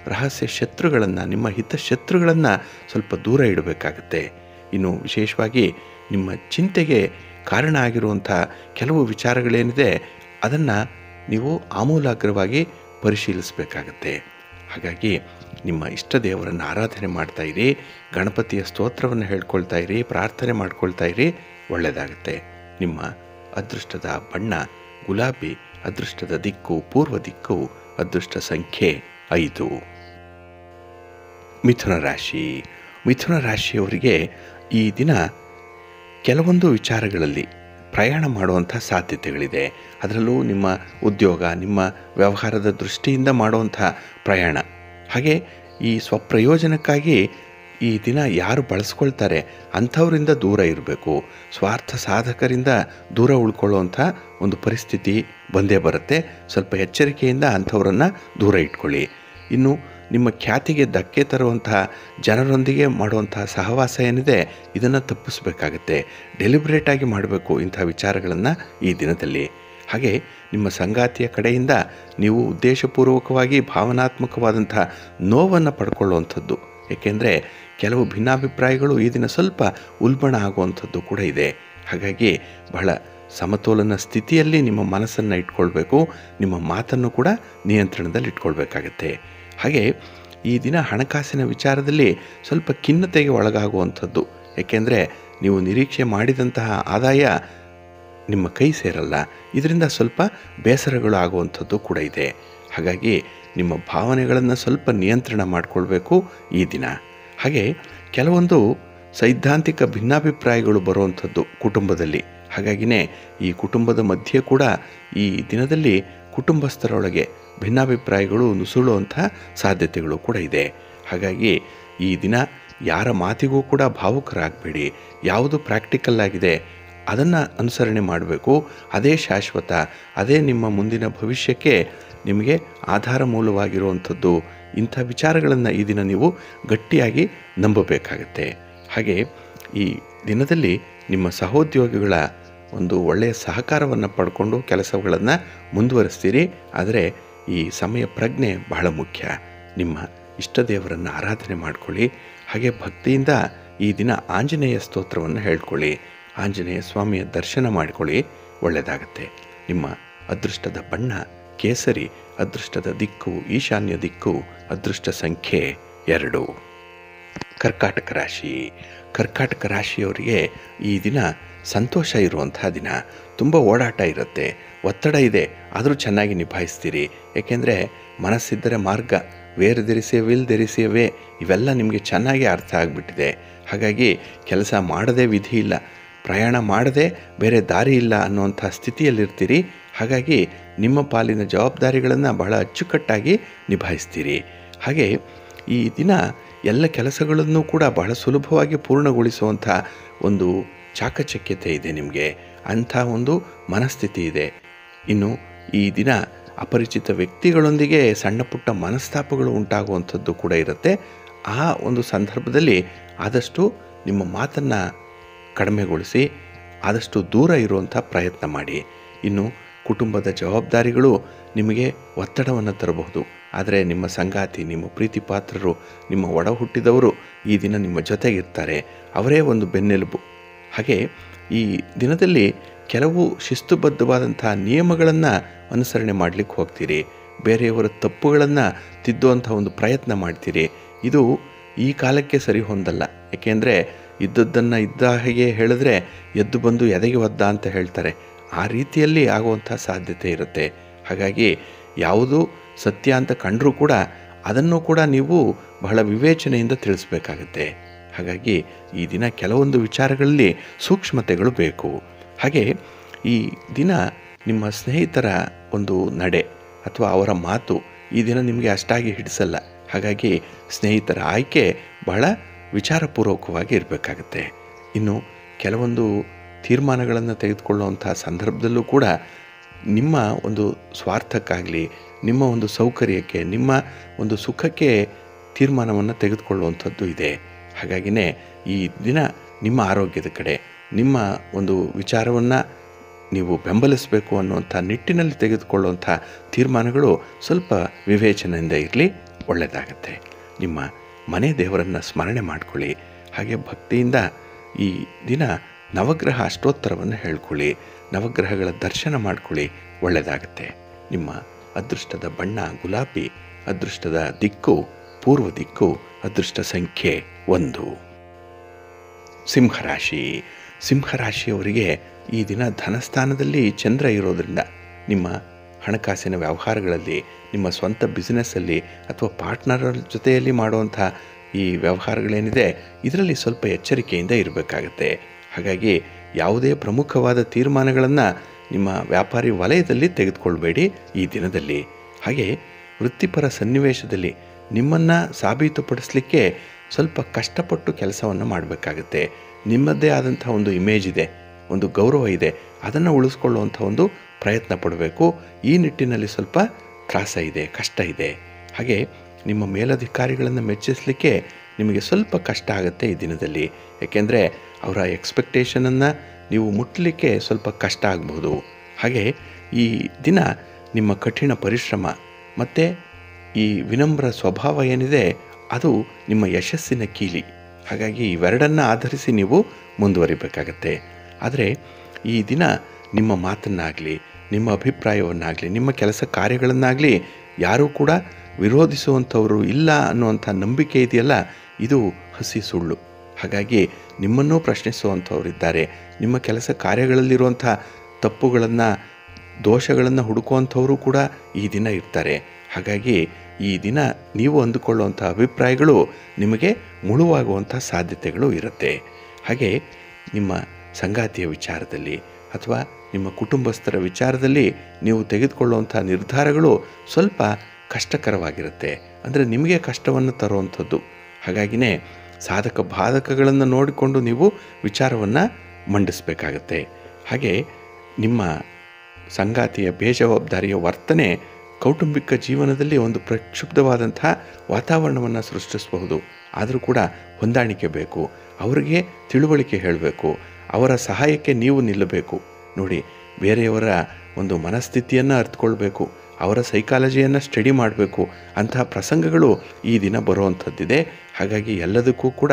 ರಹಸ್ಯ ಶತ್ರುಗಳನ್ನು, ನಿಮ್ಮ ಹಿತ ಶತ್ರುಗಳನ್ನು ಸ್ವಲ್ಪ ದೂರ ಇಡಬೇಕಾಗತ್ತೆ. ಇನ್ನು ವಿಶೇಷವಾಗಿ ನಿಮ್ಮ ಚಿಂತೆಗೆ ಕಾರಣ ಆಗಿರುವಂಥ ಕೆಲವು ವಿಚಾರಗಳೇನಿದೆ, ಅದನ್ನು ನೀವು ಆಮೂಲಾಗ್ರವಾಗಿ ಪರಿಶೀಲಿಸಬೇಕಾಗತ್ತೆ. ಹಾಗಾಗಿ ನಿಮ್ಮ ಇಷ್ಟ ದೇವರನ್ನು ಆರಾಧನೆ ಮಾಡ್ತಾ ಇರಿ, ಗಣಪತಿಯ ಸ್ತೋತ್ರವನ್ನು ಹೇಳ್ಕೊಳ್ತಾ ಇರಿ, ಪ್ರಾರ್ಥನೆ ಮಾಡ್ಕೊಳ್ತಾ ಇರಿ ಒಳ್ಳೆಯದಾಗುತ್ತೆ ನಿಮ್ಮ ಅದೃಷ್ಟದ ಬಣ್ಣ, ಗುಲಾಬಿ ಅದೃಷ್ಟದ ದಿಕ್ಕು, ಪೂರ್ವ ದಿಕ್ಕು, ಅದೃಷ್ಟ ಸಂಖ್ಯೆ ಐದು. ಮಿಥುನ ರಾಶಿ. ಮಿಥುನ ರಾಶಿಯವರಿಗೆ ಈ ದಿನ ಕೆಲವೊಂದು ವಿಚಾರಗಳಲ್ಲಿ ಪ್ರಯಾಣ ಮಾಡುವಂಥ ಸಾಧ್ಯತೆಗಳಿದೆ. ಅದರಲ್ಲೂ ನಿಮ್ಮ ಉದ್ಯೋಗ, ನಿಮ್ಮ ವ್ಯವಹಾರದ ದೃಷ್ಟಿಯಿಂದ ಮಾಡುವಂಥ ಪ್ರಯಾಣ. ಹಾಗೆ ಈ ಸ್ವಪ್ರಯೋಜನಕ್ಕಾಗಿ ಈ ದಿನ ಯಾರು ಬಳಸ್ಕೊಳ್ತಾರೆ ಅಂಥವರಿಂದ ದೂರ ಇರಬೇಕು. ಸ್ವಾರ್ಥ ಸಾಧಕರಿಂದ ದೂರ ಉಳ್ಕೊಳ್ಳುವಂಥ ಒಂದು ಪರಿಸ್ಥಿತಿ ಬಂದೇ ಬರುತ್ತೆ. ಸ್ವಲ್ಪ ಎಚ್ಚರಿಕೆಯಿಂದ ಅಂಥವರನ್ನು ದೂರ ಇಟ್ಕೊಳ್ಳಿ. ಇನ್ನು ನಿಮ್ಮ ಖ್ಯಾತಿಗೆ ಧಕ್ಕೆ ತರುವಂತಹ ಜನರೊಂದಿಗೆ ಮಾಡುವಂತಹ ಸಹವಾಸ ಏನಿದೆ, ಇದನ್ನು ತಪ್ಪಿಸಬೇಕಾಗತ್ತೆ. ಡೆಲಿಬ್ರೇಟಾಗಿ ಮಾಡಬೇಕು ಇಂಥ ವಿಚಾರಗಳನ್ನು ಈ ದಿನದಲ್ಲಿ. ಹಾಗೆ ನಿಮ್ಮ ಸಂಗಾತಿಯ ಕಡೆಯಿಂದ ನೀವು ಉದ್ದೇಶಪೂರ್ವಕವಾಗಿ ಭಾವನಾತ್ಮಕವಾದಂಥ ನೋವನ್ನು ಪಡ್ಕೊಳ್ಳುವಂಥದ್ದು. ಏಕೆಂದರೆ ಕೆಲವು ಭಿನ್ನಾಭಿಪ್ರಾಯಗಳು ಈ ದಿನ ಸ್ವಲ್ಪ ಉಲ್ಬಣ ಆಗುವಂಥದ್ದು ಕೂಡ ಇದೆ. ಹಾಗಾಗಿ ಬಹಳ ಸಮತೋಲನ ಸ್ಥಿತಿಯಲ್ಲಿ ನಿಮ್ಮ ಮನಸ್ಸನ್ನು ಇಟ್ಕೊಳ್ಬೇಕು, ನಿಮ್ಮ ಮಾತನ್ನು ಕೂಡ ನಿಯಂತ್ರಣದಲ್ಲಿ ಇಟ್ಕೊಳ್ಬೇಕಾಗತ್ತೆ. ಹಾಗೆ ಈ ದಿನ ಹಣಕಾಸಿನ ವಿಚಾರದಲ್ಲಿ ಸ್ವಲ್ಪ ಖಿನ್ನತೆಗೆ ಒಳಗಾಗುವಂಥದ್ದು. ಏಕೆಂದರೆ ನೀವು ನಿರೀಕ್ಷೆ ಮಾಡಿದಂತಹ ಆದಾಯ ನಿಮ್ಮ ಕೈ ಸೇರಲ್ಲ. ಇದರಿಂದ ಸ್ವಲ್ಪ ಬೇಸರಗಳು ಆಗುವಂಥದ್ದು ಕೂಡ ಇದೆ. ಹಾಗಾಗಿ ನಿಮ್ಮ ಭಾವನೆಗಳನ್ನು ಸ್ವಲ್ಪ ನಿಯಂತ್ರಣ ಮಾಡಿಕೊಳ್ಬೇಕು ಈ ದಿನ. ಹಾಗೆ ಕೆಲವೊಂದು ಸೈದ್ಧಾಂತಿಕ ಭಿನ್ನಾಭಿಪ್ರಾಯಗಳು ಬರುವಂಥದ್ದು ಕುಟುಂಬದಲ್ಲಿ. ಹಾಗಾಗಿನೇ ಈ ಕುಟುಂಬದ ಮಧ್ಯೆ ಕೂಡ ಈ ದಿನದಲ್ಲಿ ಕುಟುಂಬಸ್ಥರೊಳಗೆ ಭಿನ್ನಾಭಿಪ್ರಾಯಗಳು ನುಸುಳುವಂಥ ಸಾಧ್ಯತೆಗಳು ಕೂಡ ಇದೆ. ಹಾಗಾಗಿ ಈ ದಿನ ಯಾರ ಮಾತಿಗೂ ಕೂಡ ಭಾವುಕರಾಗಬೇಡಿ. ಯಾವುದು ಪ್ರಾಕ್ಟಿಕಲ್ ಆಗಿದೆ ಅದನ್ನು ಅನುಸರಣೆ ಮಾಡಬೇಕು. ಅದೇ ಶಾಶ್ವತ, ಅದೇ ನಿಮ್ಮ ಮುಂದಿನ ಭವಿಷ್ಯಕ್ಕೆ ನಿಮಗೆ ಆಧಾರ ಮೂಲವಾಗಿರುವಂಥದ್ದು ಇಂಥ ವಿಚಾರಗಳನ್ನು ಈ ದಿನ ನೀವು ಗಟ್ಟಿಯಾಗಿ ನಂಬಬೇಕಾಗತ್ತೆ. ಹಾಗೆ ಈ ದಿನದಲ್ಲಿ ನಿಮ್ಮ ಸಹೋದ್ಯೋಗಿಗಳ ಒಂದು ಒಳ್ಳೆಯ ಸಹಕಾರವನ್ನು ಪಡ್ಕೊಂಡು ಕೆಲಸಗಳನ್ನು ಮುಂದುವರಿಸ್ತೀರಿ. ಆದರೆ ಈ ಸಮಯ ಪ್ರಜ್ಞೆ ಬಹಳ ಮುಖ್ಯ. ನಿಮ್ಮ ಇಷ್ಟ ದೇವರನ್ನು ಆರಾಧನೆ ಮಾಡಿಕೊಳ್ಳಿ. ಹಾಗೆ ಭಕ್ತಿಯಿಂದ ಈ ದಿನ ಆಂಜನೇಯ ಸ್ತೋತ್ರವನ್ನು ಹೇಳ್ಕೊಳ್ಳಿ. ಆಂಜನೇಯ ಸ್ವಾಮಿಯ ದರ್ಶನ ಮಾಡಿಕೊಳ್ಳಿ. ಒಳ್ಳೆಯದಾಗತ್ತೆ ನಿಮ್ಮ ಅದೃಷ್ಟದ ಬಣ್ಣ ಕೇಸರಿ, ಅದೃಷ್ಟದ ದಿಕ್ಕು, ಈಶಾನ್ಯ ದಿಕ್ಕು ಅದೃಷ್ಟ ಸಂಖ್ಯೆ ಎರಡು. ಕರ್ಕಾಟಕ ರಾಶಿ. ಕರ್ಕಾಟಕ ರಾಶಿಯವರಿಗೆ ಈ ದಿನ ಸಂತೋಷ ಇರುವಂತಹ ದಿನ. ತುಂಬ ಓಡಾಟ ಇರುತ್ತೆ. ಒತ್ತಡ ಇದೆ. ಆದರೂ ಚೆನ್ನಾಗಿ ನಿಭಾಯಿಸ್ತೀರಿ. ಏಕೆಂದರೆ ಮನಸ್ಸಿದ್ದರೆ ಮಾರ್ಗ. ವೇರ್ ಧರಿಸಿಯ ವಿಲ್ ಧರಿಸಿಯ ಇವೆಲ್ಲ ನಿಮಗೆ ಚೆನ್ನಾಗಿ ಅರ್ಥ ಆಗಿಬಿಟ್ಟಿದೆ. ಹಾಗಾಗಿ ಕೆಲಸ ಮಾಡದೇ ವಿಧಿ ಇಲ್ಲ. ಪ್ರಯಾಣ ಮಾಡದೆ ಬೇರೆ ದಾರಿ ಇಲ್ಲ ಅನ್ನುವಂಥ ಸ್ಥಿತಿಯಲ್ಲಿರ್ತೀರಿ. ಹಾಗಾಗಿ ನಿಮ್ಮ ಪಾಲಿನ ಜವಾಬ್ದಾರಿಗಳನ್ನು ಬಹಳ ಅಚ್ಚುಕಟ್ಟಾಗಿ ನಿಭಾಯಿಸ್ತೀರಿ. ಹಾಗೆ ಈ ದಿನ ಎಲ್ಲ ಕೆಲಸಗಳನ್ನು ಕೂಡ ಬಹಳ ಸುಲಭವಾಗಿ ಪೂರ್ಣಗೊಳಿಸುವಂಥ ಒಂದು ಚಾಕಚಕ್ಯತೆ ಇದೆ ನಿಮಗೆ. ಅಂಥ ಒಂದು ಮನಸ್ಥಿತಿ ಇದೆ. ಇನ್ನು ಈ ದಿನ ಅಪರಿಚಿತ ವ್ಯಕ್ತಿಗಳೊಂದಿಗೆ ಸಣ್ಣ ಪುಟ್ಟ ಮನಸ್ತಾಪಗಳು ಉಂಟಾಗುವಂಥದ್ದು ಕೂಡ ಇರುತ್ತೆ. ಆ ಒಂದು ಸಂದರ್ಭದಲ್ಲಿ ಆದಷ್ಟು ನಿಮ್ಮ ಮಾತನ್ನು ಕಡಿಮೆಗೊಳಿಸಿ, ಆದಷ್ಟು ದೂರ ಇರುವಂಥ ಪ್ರಯತ್ನ ಮಾಡಿ. ಇನ್ನು ಕುಟುಂಬದ ಜವಾಬ್ದಾರಿಗಳು ನಿಮಗೆ ಒತ್ತಡವನ್ನು ತರಬಹುದು. ಆದರೆ ನಿಮ್ಮ ಸಂಗಾತಿ, ನಿಮ್ಮ ಪ್ರೀತಿ ಪಾತ್ರರು, ನಿಮ್ಮ ಒಡ ಹುಟ್ಟಿದವರು ಈ ದಿನ ನಿಮ್ಮ ಜೊತೆಗಿರ್ತಾರೆ. ಅವರೇ ಒಂದು ಬೆನ್ನೆಲುಬು. ಹಾಗೆ ಈ ದಿನದಲ್ಲಿ ಕೆಲವು ಶಿಸ್ತುಬದ್ಧವಾದಂಥ ನಿಯಮಗಳನ್ನು ಅನುಸರಣೆ ಮಾಡಲಿಕ್ಕೆ ಹೋಗ್ತೀರಿ. ಬೇರೆಯವರ ತಪ್ಪುಗಳನ್ನು ತಿದ್ದುವಂಥ ಒಂದು ಪ್ರಯತ್ನ ಮಾಡ್ತೀರಿ. ಇದು ಈ ಕಾಲಕ್ಕೆ ಸರಿ ಹೊಂದಲ್ಲ. ಏಕೆಂದರೆ ಇದ್ದದ್ದನ್ನು ಇದ್ದ ಹಾಗೆ ಹೇಳಿದ್ರೆ ಎದ್ದು ಬಂದು ಎದೆಗೆ ಒದ್ದ ಅಂತ ಹೇಳ್ತಾರೆ. ಆ ರೀತಿಯಲ್ಲಿ ಆಗುವಂಥ ಸಾಧ್ಯತೆ ಇರುತ್ತೆ. ಹಾಗಾಗಿ ಯಾವುದು ಸತ್ಯ ಅಂತ ಕಂಡರೂ ಕೂಡ ಅದನ್ನು ಕೂಡ ನೀವು ಬಹಳ ವಿವೇಚನೆಯಿಂದ ತಿಳಿಸ್ಬೇಕಾಗತ್ತೆ. ಹಾಗಾಗಿ ಈ ದಿನ ಕೆಲವೊಂದು ವಿಚಾರಗಳಲ್ಲಿ ಸೂಕ್ಷ್ಮತೆಗಳು ಬೇಕು. ಹಾಗೆ ಈ ದಿನ ನಿಮ್ಮ ಸ್ನೇಹಿತರ ಒಂದು ನಡೆ ಅಥವಾ ಅವರ ಮಾತು ಈ ದಿನ ನಿಮಗೆ ಅಷ್ಟಾಗಿ ಹಿಡಿಸಲ್ಲ. ಹಾಗಾಗಿ ಸ್ನೇಹಿತರ ಆಯ್ಕೆ ಬಹಳ ವಿಚಾರಪೂರ್ವಕವಾಗಿ ಇರಬೇಕಾಗತ್ತೆ. ಇನ್ನು ಕೆಲವೊಂದು ತೀರ್ಮಾನಗಳನ್ನು ತೆಗೆದುಕೊಳ್ಳುವಂಥ ಸಂದರ್ಭದಲ್ಲೂ ಕೂಡ ನಿಮ್ಮ ಒಂದು ಸ್ವಾರ್ಥಕ್ಕಾಗಲಿ, ನಿಮ್ಮ ಒಂದು ಸೌಕರ್ಯಕ್ಕೆ, ನಿಮ್ಮ ಒಂದು ಸುಖಕ್ಕೆ ತೀರ್ಮಾನವನ್ನು ತೆಗೆದುಕೊಳ್ಳುವಂಥದ್ದು ಇದೆ. ಹಾಗಾಗಿನೇ ಈ ದಿನ ನಿಮ್ಮ ಆರೋಗ್ಯದ ಕಡೆ, ನಿಮ್ಮ ಒಂದು ವಿಚಾರವನ್ನು ನೀವು ಬೆಂಬಲಿಸಬೇಕು ಅನ್ನುವಂಥ ನಿಟ್ಟಿನಲ್ಲಿ ತೆಗೆದುಕೊಳ್ಳುವಂಥ ತೀರ್ಮಾನಗಳು ಸ್ವಲ್ಪ ವಿವೇಚನೆಯಿಂದ ಇರಲಿ, ಒಳ್ಳೆಯದಾಗತ್ತೆ. ನಿಮ್ಮ ಮನೆ ದೇವರನ್ನು ಸ್ಮರಣೆ ಮಾಡಿಕೊಳ್ಳಿ. ಹಾಗೆ ಭಕ್ತಿಯಿಂದ ಈ ದಿನ ನವಗ್ರಹ ಅಷ್ಟೋತ್ತರವನ್ನು ಹೇಳ್ಕೊಳ್ಳಿ, ನವಗ್ರಹಗಳ ದರ್ಶನ ಮಾಡ್ಕೊಳ್ಳಿ, ಒಳ್ಳೆಯದಾಗತ್ತೆ. ನಿಮ್ಮ ಅದೃಷ್ಟದ ಬಣ್ಣ ಗುಲಾಬಿ, ಅದೃಷ್ಟದ ದಿಕ್ಕು ಪೂರ್ವ ದಿಕ್ಕು, ಅದೃಷ್ಟ ಸಂಖ್ಯೆ ಒಂದು. ಸಿಂಹರಾಶಿ. ಸಿಂಹರಾಶಿಯವರಿಗೆ ಈ ದಿನ ಧನಸ್ಥಾನದಲ್ಲಿ ಚಂದ್ರ ಇರೋದರಿಂದ ನಿಮ್ಮ ಹಣಕಾಸಿನ ವ್ಯವಹಾರಗಳಲ್ಲಿ, ನಿಮ್ಮ ಸ್ವಂತ ಬಿಸ್ನೆಸ್ಸಲ್ಲಿ ಅಥವಾ ಪಾರ್ಟ್ನರ್ ಜೊತೆಯಲ್ಲಿ ಮಾಡುವಂಥ ಈ ವ್ಯವಹಾರಗಳೇನಿದೆ, ಇದರಲ್ಲಿ ಸ್ವಲ್ಪ ಎಚ್ಚರಿಕೆಯಿಂದ ಇರಬೇಕಾಗತ್ತೆ. ಹಾಗಾಗಿ ಯಾವುದೇ ಪ್ರಮುಖವಾದ ತೀರ್ಮಾನಗಳನ್ನು ನಿಮ್ಮ ವ್ಯಾಪಾರಿ ವಲಯದಲ್ಲಿ ತೆಗೆದುಕೊಳ್ಬೇಡಿ ಈ ದಿನದಲ್ಲಿ. ಹಾಗೆ ವೃತ್ತಿಪರ ಸನ್ನಿವೇಶದಲ್ಲಿ ನಿಮ್ಮನ್ನು ಸಾಬೀತುಪಡಿಸಲಿಕ್ಕೆ ಸ್ವಲ್ಪ ಕಷ್ಟಪಟ್ಟು ಕೆಲಸವನ್ನು ಮಾಡಬೇಕಾಗತ್ತೆ. ನಿಮ್ಮದೇ ಆದಂಥ ಒಂದು ಇಮೇಜ್ ಇದೆ, ಒಂದು ಗೌರವ ಇದೆ, ಅದನ್ನು ಉಳಿಸ್ಕೊಳ್ಳುವಂಥ ಒಂದು ಪ್ರಯತ್ನ ಪಡಬೇಕು. ಈ ನಿಟ್ಟಿನಲ್ಲಿ ಸ್ವಲ್ಪ ತ್ರಾಸ ಇದೆ, ಕಷ್ಟ ಇದೆ. ಹಾಗೆ ನಿಮ್ಮ ಮೇಲಧಿಕಾರಿಗಳನ್ನು ಮೆಚ್ಚಿಸಲಿಕ್ಕೆ ನಿಮಗೆ ಸ್ವಲ್ಪ ಕಷ್ಟ ಆಗುತ್ತೆ ಈ ದಿನದಲ್ಲಿ. ಏಕೆಂದರೆ ಅವರ ಎಕ್ಸ್ಪೆಕ್ಟೇಷನನ್ನು ನೀವು ಮುಟ್ಟಲಿಕ್ಕೆ ಸ್ವಲ್ಪ ಕಷ್ಟ ಆಗಬಹುದು. ಹಾಗೆ ಈ ದಿನ ನಿಮ್ಮ ಕಠಿಣ ಪರಿಶ್ರಮ ಮತ್ತು ಈ ವಿನಮ್ರ ಸ್ವಭಾವ ಏನಿದೆ, ಅದು ನಿಮ್ಮ ಯಶಸ್ಸಿನ ಕೀಲಿ. ಹಾಗಾಗಿ ಇವೆರಡನ್ನು ಆಧರಿಸಿ ನೀವು ಮುಂದುವರಿಬೇಕಾಗತ್ತೆ. ಆದರೆ ಈ ದಿನ ನಿಮ್ಮ ಮಾತನ್ನಾಗಲಿ, ನಿಮ್ಮ ಅಭಿಪ್ರಾಯವನ್ನಾಗಲಿ, ನಿಮ್ಮ ಕೆಲಸ ಕಾರ್ಯಗಳನ್ನಾಗಲಿ ಯಾರೂ ಕೂಡ ವಿರೋಧಿಸುವಂಥವರು ಇಲ್ಲ ಅನ್ನುವಂಥ ನಂಬಿಕೆ ಇದೆಯಲ್ಲ, ಇದು ಹಸಿ ಸುಳ್ಳು. ಹಾಗಾಗಿ ನಿಮ್ಮನ್ನು ಪ್ರಶ್ನಿಸುವಂಥವರಿದ್ದಾರೆ. ನಿಮ್ಮ ಕೆಲಸ ಕಾರ್ಯಗಳಲ್ಲಿರುವಂಥ ತಪ್ಪುಗಳನ್ನು, ದೋಷಗಳನ್ನು ಹುಡುಕುವಂಥವರು ಕೂಡ ಈ ದಿನ ಇರ್ತಾರೆ. ಹಾಗಾಗಿ ಈ ದಿನ ನೀವು ಅಂದುಕೊಳ್ಳುವಂಥ ಅಭಿಪ್ರಾಯಗಳು ನಿಮಗೆ ಮುಳುವಾಗುವಂಥ ಸಾಧ್ಯತೆಗಳು ಇರುತ್ತೆ. ಹಾಗೆ ನಿಮ್ಮ ಸಂಗಾತಿಯ ವಿಚಾರದಲ್ಲಿ ಅಥವಾ ನಿಮ್ಮ ಕುಟುಂಬಸ್ಥರ ವಿಚಾರದಲ್ಲಿ ನೀವು ತೆಗೆದುಕೊಳ್ಳುವಂಥ ನಿರ್ಧಾರಗಳು ಸ್ವಲ್ಪ ಕಷ್ಟಕರವಾಗಿರುತ್ತೆ. ಅಂದರೆ ನಿಮಗೆ ಕಷ್ಟವನ್ನು ತರುವಂಥದ್ದು. ಹಾಗಾಗಿನೇ ಸಾಧಕ ಬಾಧಕಗಳನ್ನು ನೋಡಿಕೊಂಡು ನೀವು ವಿಚಾರವನ್ನು ಮಂಡಿಸಬೇಕಾಗತ್ತೆ. ಹಾಗೆ ನಿಮ್ಮ ಸಂಗಾತಿಯ ಬೇಜವಾಬ್ದಾರಿಯ ವರ್ತನೆ ಕೌಟುಂಬಿಕ ಜೀವನದಲ್ಲಿ ಒಂದು ಪ್ರಕ್ಷುಬ್ಧವಾದಂಥ ವಾತಾವರಣವನ್ನು ಸೃಷ್ಟಿಸಬಹುದು. ಆದರೂ ಕೂಡ ಹೊಂದಾಣಿಕೆ ಬೇಕು, ಅವರಿಗೆ ತಿಳುವಳಿಕೆ ಹೇಳಬೇಕು, ಅವರ ಸಹಾಯಕ್ಕೆ ನೀವು ನಿಲ್ಲಬೇಕು. ನೋಡಿ, ಬೇರೆಯವರ ಒಂದು ಮನಸ್ಥಿತಿಯನ್ನು ಅರ್ಥಕೊಳ್ಬೇಕು ಅವರ ಸೈಕಾಲಜಿಯನ್ನು ಸ್ಟಡಿ ಮಾಡಬೇಕು, ಅಂತಹ ಪ್ರಸಂಗಗಳು ಈ ದಿನ ಬರುವಂಥದ್ದಿದೆ. ಹಾಗಾಗಿ ಎಲ್ಲದಕ್ಕೂ ಕೂಡ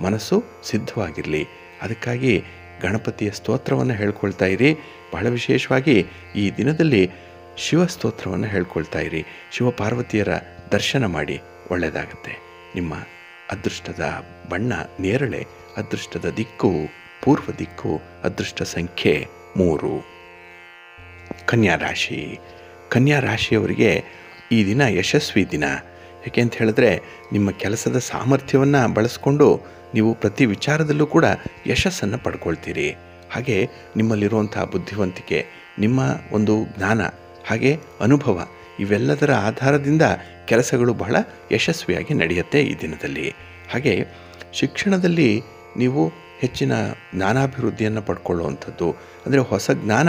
ಮನಸ್ಸು ಸಿದ್ಧವಾಗಿರಲಿ. ಅದಕ್ಕಾಗಿ ಗಣಪತಿಯ ಸ್ತೋತ್ರವನ್ನು ಹೇಳ್ಕೊಳ್ತಾ ಇರಿ. ಬಹಳ ವಿಶೇಷವಾಗಿ ಈ ದಿನದಲ್ಲಿ ಶಿವ ಸ್ತೋತ್ರವನ್ನು ಹೇಳ್ಕೊಳ್ತಾ ಇರಿ. ಶಿವ ಪಾರ್ವತಿಯರ ದರ್ಶನ ಮಾಡಿ ಒಳ್ಳೆಯದಾಗತ್ತೆ. ನಿಮ್ಮ ಅದೃಷ್ಟದ ಬಣ್ಣ ನೇರಳೆ, ಅದೃಷ್ಟದ ದಿಕ್ಕು ಪೂರ್ವ ದಿಕ್ಕು, ಅದೃಷ್ಟ ಸಂಖ್ಯೆ ಮೂರು. ಕನ್ಯಾ ರಾಶಿ ಕನ್ಯಾ ರಾಶಿಯವರಿಗೆ ಈ ದಿನ ಯಶಸ್ವಿ ದಿನ. ಯಾಕೆ ಅಂತ ಹೇಳಿದ್ರೆ ನಿಮ್ಮ ಕೆಲಸದ ಸಾಮರ್ಥ್ಯವನ್ನು ಬಳಸ್ಕೊಂಡು ನೀವು ಪ್ರತಿ ವಿಚಾರದಲ್ಲೂ ಕೂಡ ಯಶಸ್ಸನ್ನು ಪಡ್ಕೊಳ್ತೀರಿ. ಹಾಗೆ ನಿಮ್ಮಲ್ಲಿರುವಂಥ ಬುದ್ಧಿವಂತಿಕೆ, ನಿಮ್ಮ ಒಂದು ಜ್ಞಾನ, ಹಾಗೆ ಅನುಭವ ಇವೆಲ್ಲದರ ಆಧಾರದಿಂದ ಕೆಲಸಗಳು ಬಹಳ ಯಶಸ್ವಿಯಾಗಿ ನಡೆಯುತ್ತೆ ಈ ದಿನದಲ್ಲಿ. ಹಾಗೆ ಶಿಕ್ಷಣದಲ್ಲಿ ನೀವು ಹೆಚ್ಚಿನ ಜ್ಞಾನಾಭಿವೃದ್ಧಿಯನ್ನು ಪಡ್ಕೊಳ್ಳುವಂಥದ್ದು, ಅಂದರೆ ಹೊಸ ಜ್ಞಾನ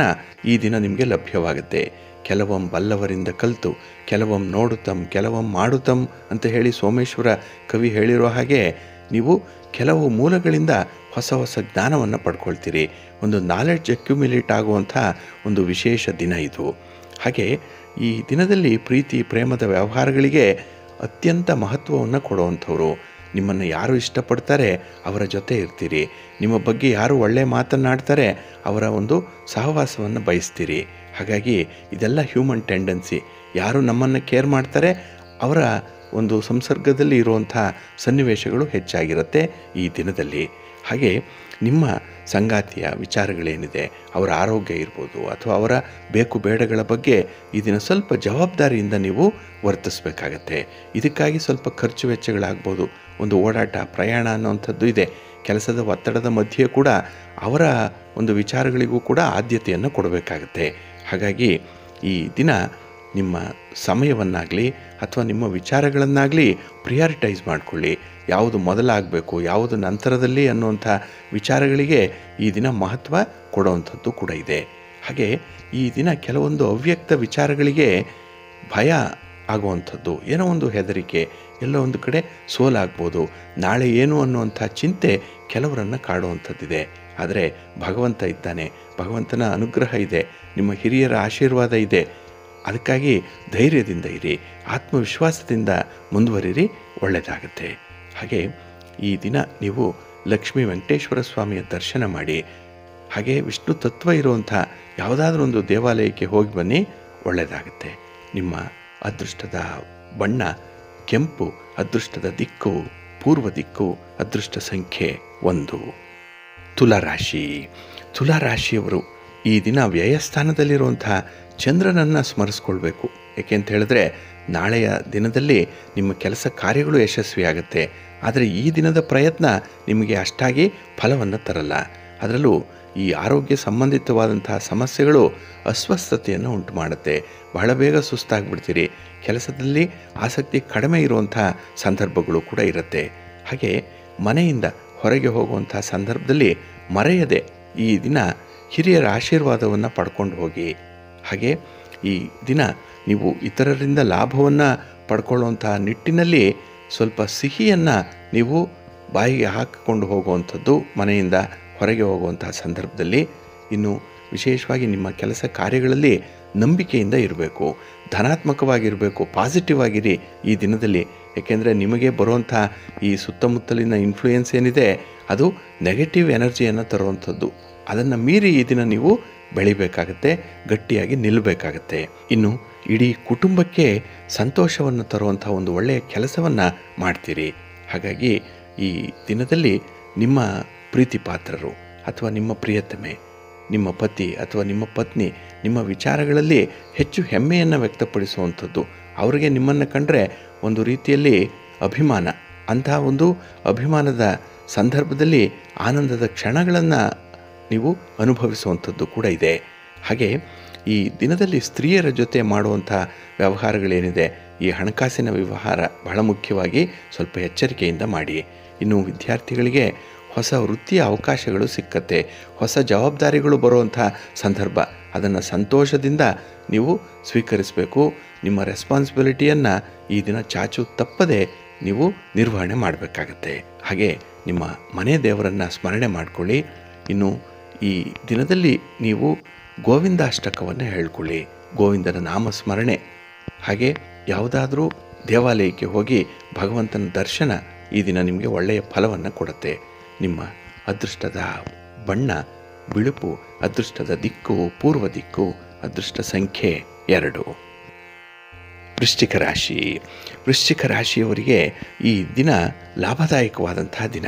ಈ ದಿನ ನಿಮಗೆ ಲಭ್ಯವಾಗುತ್ತೆ. ಕೆಲವೊಮ್ಮೆ ಬಲ್ಲವರಿಂದ ಕಲಿತು ಕೆಲವೊಮ್ಮೆ ನೋಡುತ್ತಮ್ ಕೆಲವೊಮ್ಮೆ ಮಾಡುತ್ತಮ್ ಅಂತ ಹೇಳಿ ಸೋಮೇಶ್ವರ ಕವಿ ಹೇಳಿರೋ ಹಾಗೆ ನೀವು ಕೆಲವು ಮೂಲಗಳಿಂದ ಹೊಸ ಹೊಸ ಜ್ಞಾನವನ್ನು ಪಡ್ಕೊಳ್ತೀರಿ. ಒಂದು ನಾಲೆಡ್ಜ್ ಅಕ್ಯುಮಿಲೇಟ್ ಆಗುವಂಥ ಒಂದು ವಿಶೇಷ ದಿನ ಇದು. ಹಾಗೆ ಈ ದಿನದಲ್ಲಿ ಪ್ರೀತಿ, ಪ್ರೇಮದ ವ್ಯವಹಾರಗಳಿಗೆ ಅತ್ಯಂತ ಮಹತ್ವವನ್ನು ಕೊಡುವಂಥವ್ರು. ನಿಮ್ಮನ್ನು ಯಾರು ಇಷ್ಟಪಡ್ತಾರೆ ಅವರ ಜೊತೆ ಇರ್ತೀರಿ. ನಿಮ್ಮ ಬಗ್ಗೆ ಯಾರು ಒಳ್ಳೆಯ ಮಾತನ್ನಾಡ್ತಾರೆ ಅವರ ಒಂದು ಸಹವಾಸವನ್ನು ಬಯಸ್ತೀರಿ. ಹಾಗಾಗಿ ಇದೆಲ್ಲ ಹ್ಯೂಮನ್ ಟೆಂಡೆನ್ಸಿ ಯಾರು ನಮ್ಮನ್ನು ಕೇರ್ ಮಾಡ್ತಾರೆ, ಅವರ ಒಂದು ಸಂಸರ್ಗದಲ್ಲಿ ಇರುವಂಥ ಸನ್ನಿವೇಶಗಳು ಹೆಚ್ಚಾಗಿರುತ್ತೆ ಈ ದಿನದಲ್ಲಿ. ಹಾಗೆ ನಿಮ್ಮ ಸಂಗಾತಿಯ ವಿಚಾರಗಳೇನಿದೆ, ಅವರ ಆರೋಗ್ಯ ಇರ್ಬೋದು ಅಥವಾ ಅವರ ಬೇಕು ಬೇಡಗಳ ಬಗ್ಗೆ ಈ ದಿನ ಸ್ವಲ್ಪ ಜವಾಬ್ದಾರಿಯಿಂದ ನೀವು ವರ್ತಿಸಬೇಕಾಗತ್ತೆ. ಇದಕ್ಕಾಗಿ ಸ್ವಲ್ಪ ಖರ್ಚು ವೆಚ್ಚಗಳಾಗ್ಬೋದು, ಒಂದು ಓಡಾಟ, ಪ್ರಯಾಣ ಅನ್ನೋವಂಥದ್ದು ಇದೆ. ಕೆಲಸದ ಒತ್ತಡದ ಮಧ್ಯೆ ಕೂಡ ಅವರ ಒಂದು ವಿಚಾರಗಳಿಗೂ ಕೂಡ ಆದ್ಯತೆಯನ್ನು ಕೊಡಬೇಕಾಗತ್ತೆ. ಹಾಗಾಗಿ ಈ ದಿನ ನಿಮ್ಮ ಸಮಯವನ್ನಾಗಲಿ ಅಥವಾ ನಿಮ್ಮ ವಿಚಾರಗಳನ್ನಾಗಲಿ ಪ್ರಿಯಾರಿಟೈಸ್ ಮಾಡಿಕೊಳ್ಳಿ. ಯಾವುದು ಮೊದಲಾಗಬೇಕು, ಯಾವುದು ನಂತರದಲ್ಲಿ ಅನ್ನುವಂಥ ವಿಚಾರಗಳಿಗೆ ಈ ದಿನ ಮಹತ್ವ ಕೊಡುವಂಥದ್ದು ಕೂಡ ಇದೆ. ಹಾಗೆ ಈ ದಿನ ಕೆಲವೊಂದು ಅವ್ಯಕ್ತ ವಿಚಾರಗಳಿಗೆ ಭಯ ಆಗುವಂಥದ್ದು, ಏನೋ ಒಂದು ಹೆದರಿಕೆ, ಎಲ್ಲೋ ಒಂದು ಕಡೆ ಸೋಲಾಗ್ಬೋದು. ನಾಳೆ ಏನು ಅನ್ನುವಂಥ ಚಿಂತೆ ಕೆಲವರನ್ನು ಕಾಡುವಂಥದ್ದಿದೆ. ಆದರೆ ಭಗವಂತ ಇದ್ದಾನೆ. ಭಗವಂತನ ಅನುಗ್ರಹ ಇದೆ. ನಿಮ್ಮ ಹಿರಿಯರ ಆಶೀರ್ವಾದ ಇದೆ. ಅದಕ್ಕಾಗಿ ಧೈರ್ಯದಿಂದ ಇರಿ. ಆತ್ಮವಿಶ್ವಾಸದಿಂದ ಮುಂದುವರಿರಿ. ಒಳ್ಳೆಯದಾಗುತ್ತೆ. ಹಾಗೆ ಈ ದಿನ ನೀವು ಲಕ್ಷ್ಮೀ ವೆಂಕಟೇಶ್ವರ ಸ್ವಾಮಿಯ ದರ್ಶನ ಮಾಡಿ. ಹಾಗೆ ವಿಷ್ಣು ತತ್ವ ಇರುವಂಥ ಯಾವುದಾದ್ರೂ ಒಂದು ದೇವಾಲಯಕ್ಕೆ ಹೋಗಿ ಬನ್ನಿ. ಒಳ್ಳೆಯದಾಗುತ್ತೆ. ನಿಮ್ಮ ಅದೃಷ್ಟದ ಬಣ್ಣ ಕೆಂಪು, ಅದೃಷ್ಟದ ದಿಕ್ಕು, ಪೂರ್ವ ದಿಕ್ಕು, ಅದೃಷ್ಟ ಸಂಖ್ಯೆ ಒಂದು. ತುಲಾರಾಶಿ. ತುಲಾರಾಶಿಯವರು ಈ ದಿನ ವ್ಯಯಸ್ಥಾನದಲ್ಲಿರುವಂಥ ಚಂದ್ರನನ್ನು ಸ್ಮರಿಸ್ಕೊಳ್ಬೇಕು. ಏಕೆ ಅಂತ ಹೇಳಿದ್ರೆ, ನಾಳೆಯ ದಿನದಲ್ಲಿ ನಿಮ್ಮ ಕೆಲಸ ಕಾರ್ಯಗಳು ಯಶಸ್ವಿಯಾಗುತ್ತೆ. ಆದರೆ ಈ ದಿನದ ಪ್ರಯತ್ನ ನಿಮಗೆ ಅಷ್ಟಾಗಿ ಫಲವನ್ನು ತರಲ್ಲ. ಅದರಲ್ಲೂ ಈ ಆರೋಗ್ಯ ಸಂಬಂಧಿತವಾದಂತಹ ಸಮಸ್ಯೆಗಳು ಅಸ್ವಸ್ಥತೆಯನ್ನು ಉಂಟು ಮಾಡುತ್ತೆ ಬಹಳ ಬೇಗ ಸುಸ್ತಾಗ್ಬಿಡ್ತೀರಿ. ಕೆಲಸದಲ್ಲಿ ಆಸಕ್ತಿ ಕಡಿಮೆ ಇರುವಂಥ ಸಂದರ್ಭಗಳು ಕೂಡ ಇರುತ್ತೆ. ಹಾಗೆ ಮನೆಯಿಂದ ಹೊರಗೆ ಹೋಗುವಂಥ ಸಂದರ್ಭದಲ್ಲಿ ಮರೆಯದೆ ಈ ದಿನ ಹಿರಿಯರ ಆಶೀರ್ವಾದವನ್ನು ಪಡ್ಕೊಂಡು ಹೋಗಿ. ಹಾಗೆ ಈ ದಿನ ನೀವು ಇತರರಿಂದ ಲಾಭವನ್ನು ಪಡ್ಕೊಳ್ಳುವಂತಹ ನಿಟ್ಟಿನಲ್ಲಿ ಸ್ವಲ್ಪ ಸಿಹಿಯನ್ನು ನೀವು ಬಾಯಿಗೆ ಹಾಕಿಕೊಂಡು ಹೋಗುವಂಥದ್ದು ಮನೆಯಿಂದ ಹೊರಗೆ ಹೋಗುವಂತಹ ಸಂದರ್ಭದಲ್ಲಿ ಇನ್ನು ವಿಶೇಷವಾಗಿ ನಿಮ್ಮ ಕೆಲಸ ಕಾರ್ಯಗಳಲ್ಲಿ ನಂಬಿಕೆಯಿಂದ ಇರಬೇಕು. ಧನಾತ್ಮಕವಾಗಿರಬೇಕು, ಪಾಸಿಟಿವ್ ಆಗಿರಿ ಈ ದಿನದಲ್ಲಿ. ಏಕೆಂದರೆ ನಿಮಗೆ ಬರುವಂಥ ಈ ಸುತ್ತಮುತ್ತಲಿನ ಇನ್ಫ್ಲೂಯೆನ್ಸ್ ಏನಿದೆ, ಅದು ನೆಗೆಟಿವ್ ಎನರ್ಜಿಯನ್ನು ತರುವಂಥದ್ದು. ಅದನ್ನು ಮೀರಿ ಈ ದಿನ ನೀವು ಬೆಳಿಬೇಕಾಗತ್ತೆ, ಗಟ್ಟಿಯಾಗಿ ನಿಲ್ಲಬೇಕಾಗತ್ತೆ ಇನ್ನು ಇಡೀ ಕುಟುಂಬಕ್ಕೆ ಸಂತೋಷವನ್ನು ತರುವಂಥ ಒಂದು ಒಳ್ಳೆಯ ಕೆಲಸವನ್ನು ಮಾಡ್ತೀರಿ. ಹಾಗಾಗಿ ಈ ದಿನದಲ್ಲಿ ನಿಮ್ಮ ಪ್ರೀತಿ ಪಾತ್ರರು ಅಥವಾ ನಿಮ್ಮ ಪ್ರಿಯತಮೆ, ನಿಮ್ಮ ಪತಿ ಅಥವಾ ನಿಮ್ಮ ಪತ್ನಿ, ನಿಮ್ಮ ವಿಚಾರಗಳಲ್ಲಿ ಹೆಚ್ಚು ಹೆಮ್ಮೆಯನ್ನು ವ್ಯಕ್ತಪಡಿಸುವಂಥದ್ದು. ಅವರಿಗೆ ನಿಮ್ಮನ್ನು ಕಂಡರೆ ಒಂದು ರೀತಿಯಲ್ಲಿ ಅಭಿಮಾನ. ಅಂತಹ ಒಂದು ಅಭಿಮಾನದ ಸಂದರ್ಭದಲ್ಲಿ ಆನಂದದ ಕ್ಷಣಗಳನ್ನು ನೀವು ಅನುಭವಿಸುವಂಥದ್ದು ಕೂಡ ಇದೆ. ಹಾಗೆ ಈ ದಿನದಲ್ಲಿ ಸ್ತ್ರೀಯರ ಜೊತೆ ಮಾಡುವಂಥ ವ್ಯವಹಾರಗಳೇನಿದೆ, ಈ ಹಣಕಾಸಿನ ವ್ಯವಹಾರ ಬಹಳ ಮುಖ್ಯವಾಗಿ ಸ್ವಲ್ಪ ಎಚ್ಚರಿಕೆಯಿಂದ ಮಾಡಿ. ಇನ್ನು ವಿದ್ಯಾರ್ಥಿಗಳಿಗೆ ಹೊಸ ವೃತ್ತಿಯ ಅವಕಾಶಗಳು ಸಿಕ್ಕತ್ತೆ, ಹೊಸ ಜವಾಬ್ದಾರಿಗಳು ಬರುವಂಥ ಸಂದರ್ಭ. ಅದನ್ನು ಸಂತೋಷದಿಂದ ನೀವು ಸ್ವೀಕರಿಸಬೇಕು. ನಿಮ್ಮ ರೆಸ್ಪಾನ್ಸಿಬಿಲಿಟಿಯನ್ನು ಈ ದಿನ ಚಾಚು ತಪ್ಪದೆ ನೀವು ನಿರ್ವಹಣೆ ಮಾಡಬೇಕಾಗತ್ತೆ. ಹಾಗೆ ನಿಮ್ಮ ಮನೆ ದೇವರನ್ನು ಸ್ಮರಣೆ ಮಾಡಿಕೊಳ್ಳಿ. ಇನ್ನು ಈ ದಿನದಲ್ಲಿ ನೀವು ಗೋವಿಂದಾಷ್ಟಕವನ್ನು ಹೇಳ್ಕೊಳ್ಳಿ. ಗೋವಿಂದನ ನಾಮ ಸ್ಮರಣೆ ಹಾಗೆ ಯಾವುದಾದ್ರೂ ದೇವಾಲಯಕ್ಕೆ ಹೋಗಿ ಭಗವಂತನ ದರ್ಶನ ಈ ದಿನ ನಿಮಗೆ ಒಳ್ಳೆಯ ಫಲವನ್ನು ಕೊಡುತ್ತೆ. ನಿಮ್ಮ ಅದೃಷ್ಟದ ಬಣ್ಣ, ಬಿಳುಪು, ಅದೃಷ್ಟದ ದಿಕ್ಕು, ಪೂರ್ವ ದಿಕ್ಕು, ಅದೃಷ್ಟ ಸಂಖ್ಯೆ ಎರಡು. ವೃಶ್ಚಿಕ ರಾಶಿ. ವೃಶ್ಚಿಕ ರಾಶಿಯವರಿಗೆ ಈ ದಿನ ಲಾಭದಾಯಕವಾದಂತಹ ದಿನ.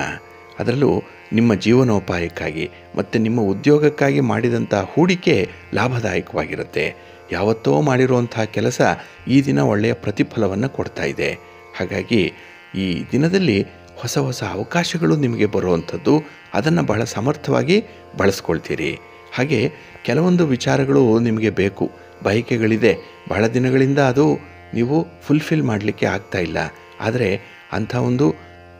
ಅದರಲ್ಲೂ ನಿಮ್ಮ ಜೀವನೋಪಾಯಕ್ಕಾಗಿ ಮತ್ತು ನಿಮ್ಮ ಉದ್ಯೋಗಕ್ಕಾಗಿ ಮಾಡಿದಂಥ ಹೂಡಿಕೆ ಲಾಭದಾಯಕವಾಗಿರುತ್ತೆ. ಯಾವತ್ತೋ ಮಾಡಿರುವಂತಹ ಕೆಲಸ ಈ ದಿನ ಒಳ್ಳೆಯ ಪ್ರತಿಫಲವನ್ನು ಕೊಡ್ತಾ ಇದೆ. ಹಾಗಾಗಿ ಈ ದಿನದಲ್ಲಿ ಹೊಸ ಹೊಸ ಅವಕಾಶಗಳು ನಿಮಗೆ ಬರುವಂಥದ್ದು ಅದನ್ನು ಬಹಳ ಸಮರ್ಥವಾಗಿ ಬಳಸ್ಕೊಳ್ತೀರಿ. ಹಾಗೆ ಕೆಲವೊಂದು ವಿಚಾರಗಳು ನಿಮಗೆ ಬೇಕು. ಬಯಕೆಗಳಿದೆ. ಬಹಳ ದಿನಗಳಿಂದ ಅದು ನೀವು ಫುಲ್ಫಿಲ್ ಮಾಡಲಿಕ್ಕೆ ಆಗ್ತಾ ಇಲ್ಲ. ಆದರೆ ಅಂಥ ಒಂದು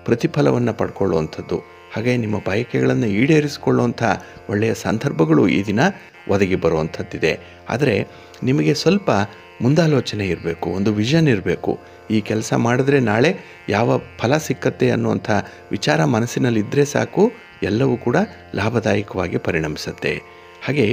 ಪ್ರತಿಫಲವನ್ನು ಪಡ್ಕೊಳ್ಳುವಂಥದ್ದು, ಹಾಗೆ ನಿಮ್ಮ ಬಯಕೆಗಳನ್ನು ಈಡೇರಿಸಿಕೊಳ್ಳುವಂಥ ಒಳ್ಳೆಯ ಸಂದರ್ಭಗಳು ಈ ದಿನ ಒದಗಿ ಬರುವಂಥದ್ದಿದೆ. ಆದರೆ ನಿಮಗೆ ಸ್ವಲ್ಪ ಮುಂದಾಲೋಚನೆ ಇರಬೇಕು, ಒಂದು ವಿಷನ್ ಇರಬೇಕು. ಈ ಕೆಲಸ ಮಾಡಿದ್ರೆ ನಾಳೆ ಯಾವ ಫಲ ಸಿಕ್ಕತ್ತೆ ಅನ್ನುವಂಥ ವಿಚಾರ ಮನಸ್ಸಿನಲ್ಲಿದ್ದರೆ ಸಾಕು, ಎಲ್ಲವೂ ಕೂಡ ಲಾಭದಾಯಕವಾಗಿ ಪರಿಣಮಿಸುತ್ತೆ. ಹಾಗೆ